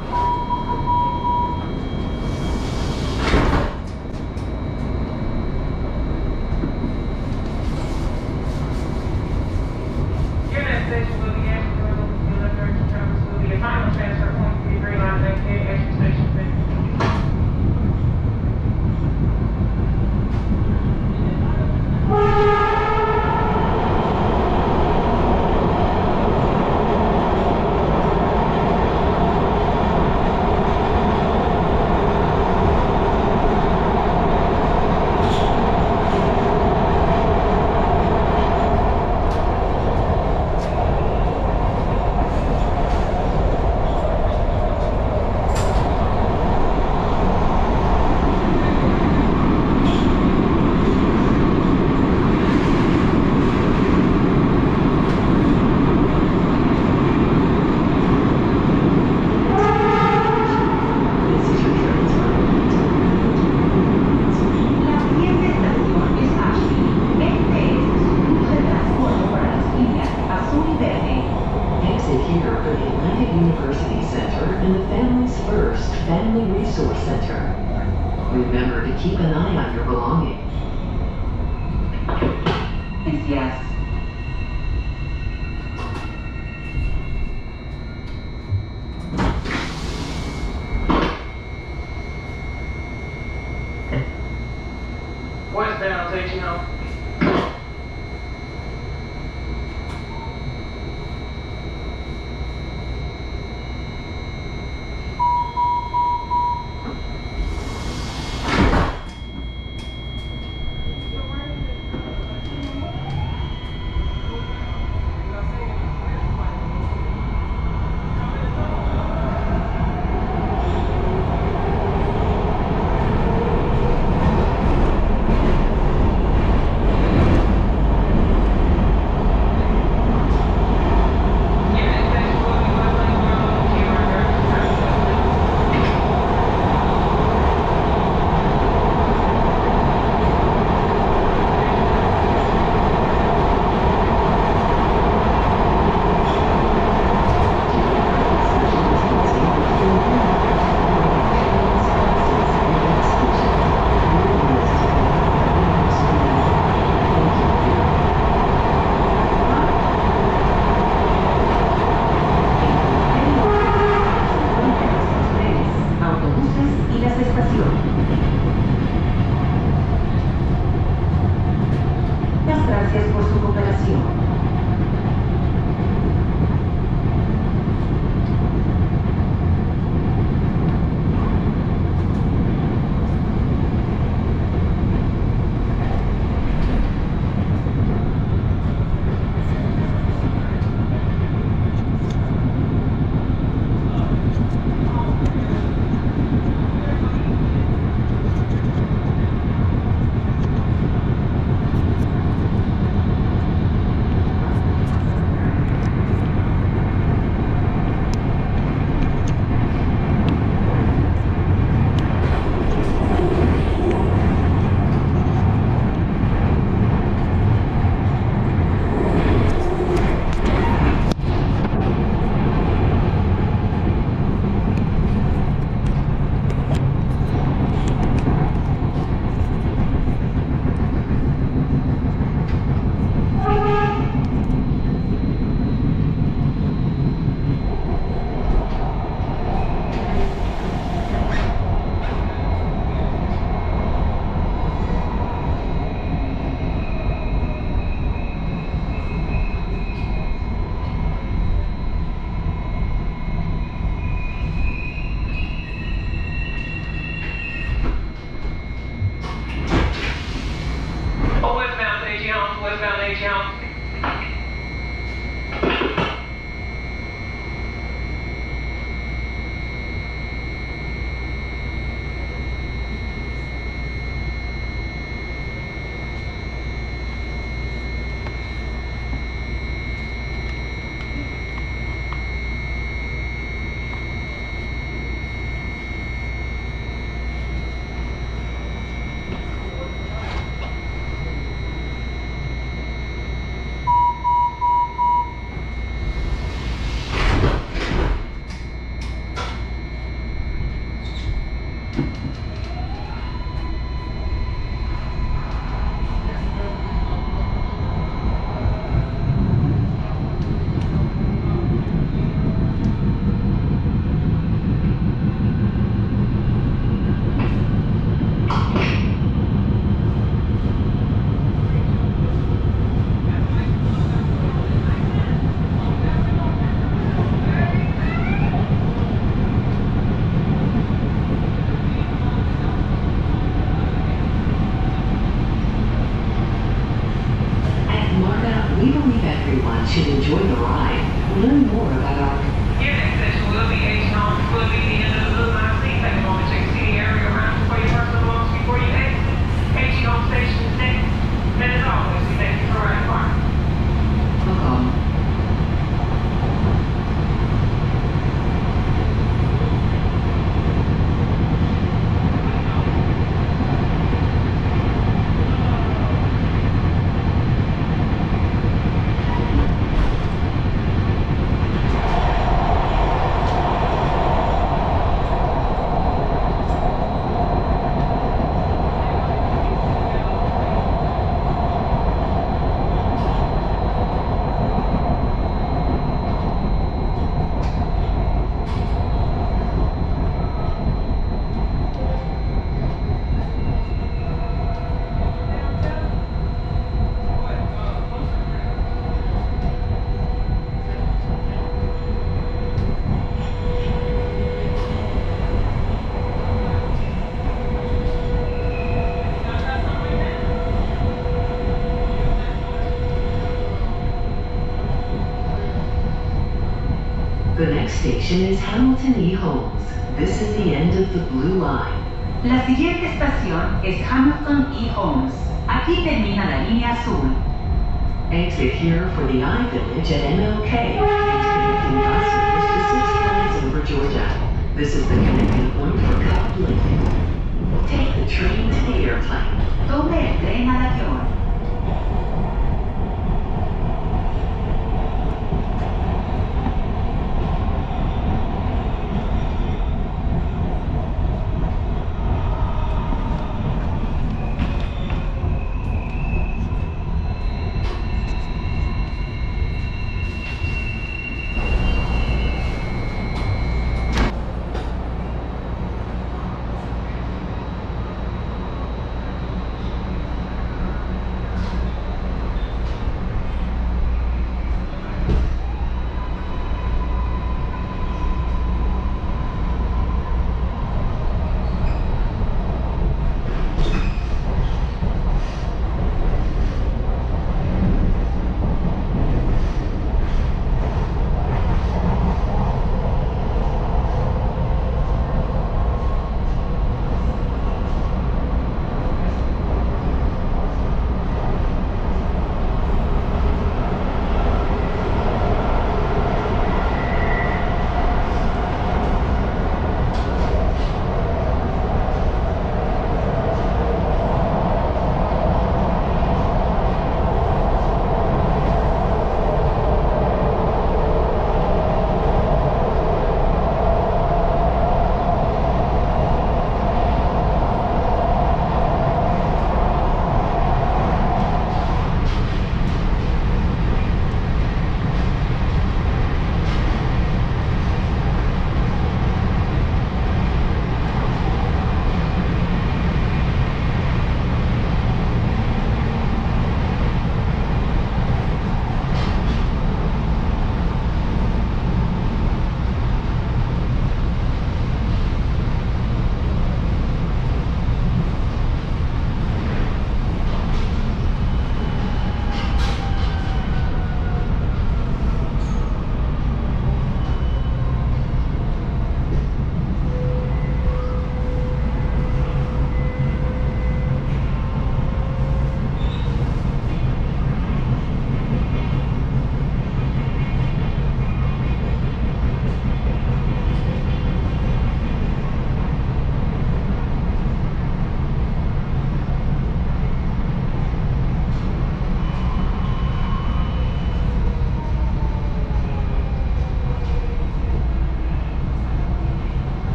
Westbound A out. Station is Hamilton E. Holmes. This is the end of the Blue Line. La siguiente estación es Hamilton E. Holmes. Aquí termina la línea azul. Exit here for the I-Village at MLK connecting bus service to Six Flags Over Georgia. This is the connecting point for CobbLinc. Take the train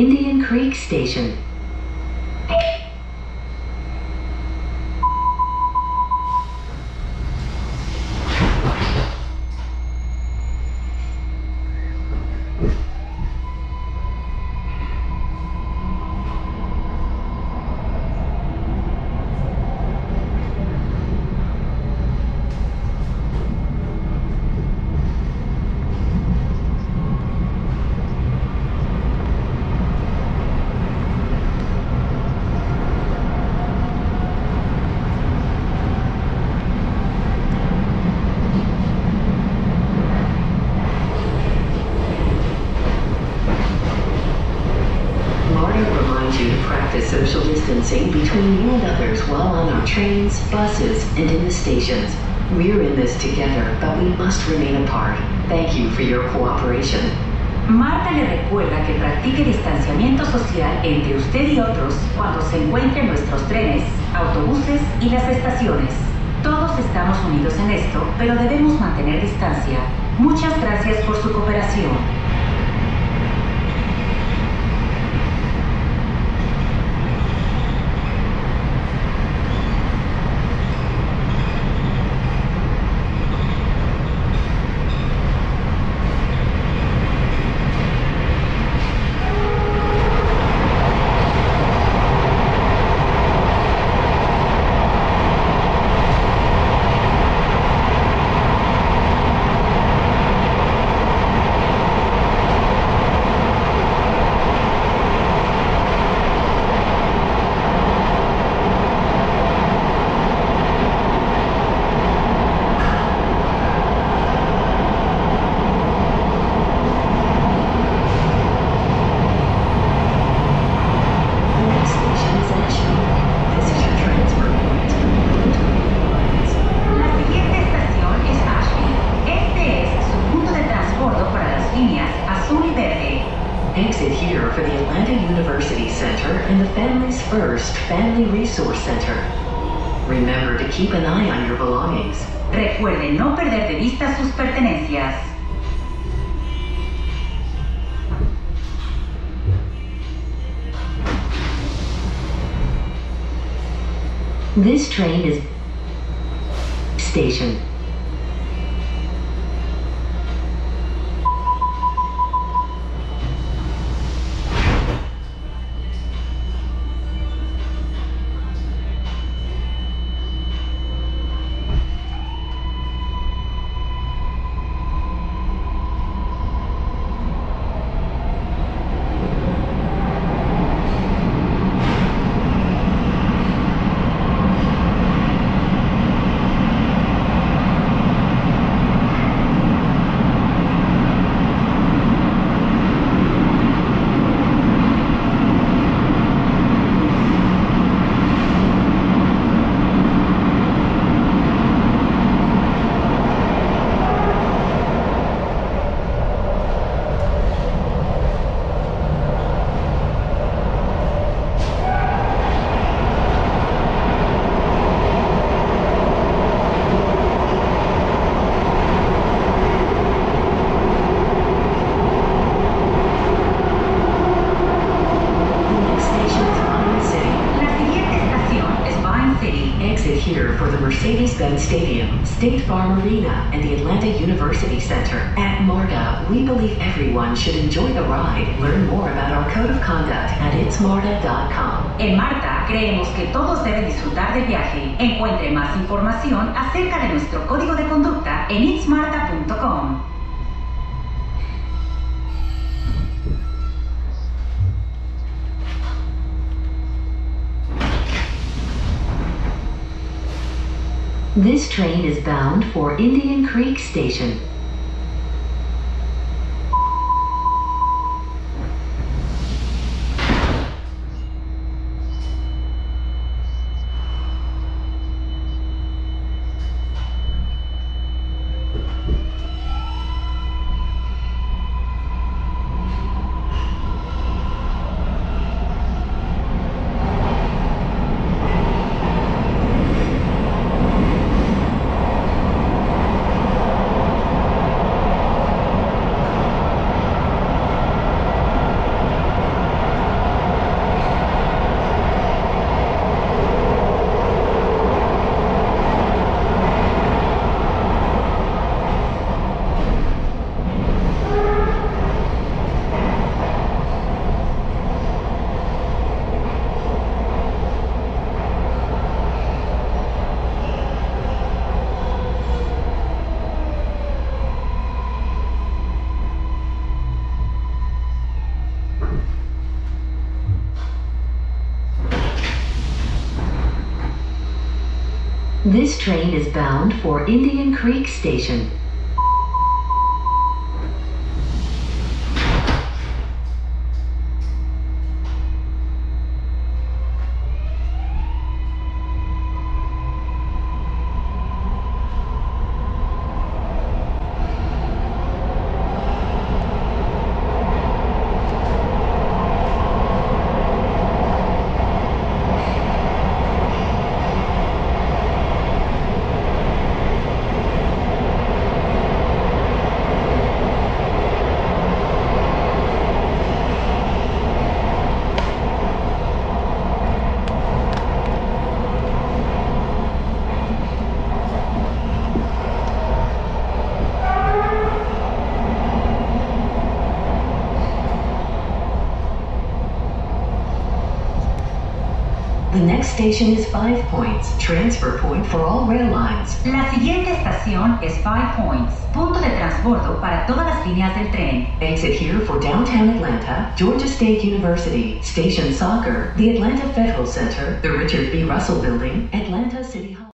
Indian Creek Station. Others while on our trains, buses, and in the stations. We're in this together, but we must remain apart. Thank you for your cooperation. Marta le recuerda que practique distanciamiento social entre usted y otros cuando se encuentre en nuestros trenes, autobuses y las estaciones. Todos estamos unidos en esto, pero debemos mantener distancia. Muchas gracias por su cooperación. This train is station. The next station is Vine City. La siguiente estación es Vine City. Exit here for the Mercedes-Benz Stadium, State Farm Arena, and the Atlanta University Center. At MARTA, we believe everyone should enjoy the ride. Learn more about our code of conduct at itsmarta.com. En Marta creemos que todos deben disfrutar del viaje. Encuentre más información acerca de nuestro código de conducta en itsmarta.com. This train is bound for Indian Creek Station. This train is bound for Indian Creek Station. The next station is Five Points, transfer point for all rail lines. La siguiente estación es Five Points, punto de transbordo para todas las líneas del tren. Exit here for downtown Atlanta, Georgia State University, Station Soccer, the Atlanta Federal Center, the Richard B. Russell Building, Atlanta.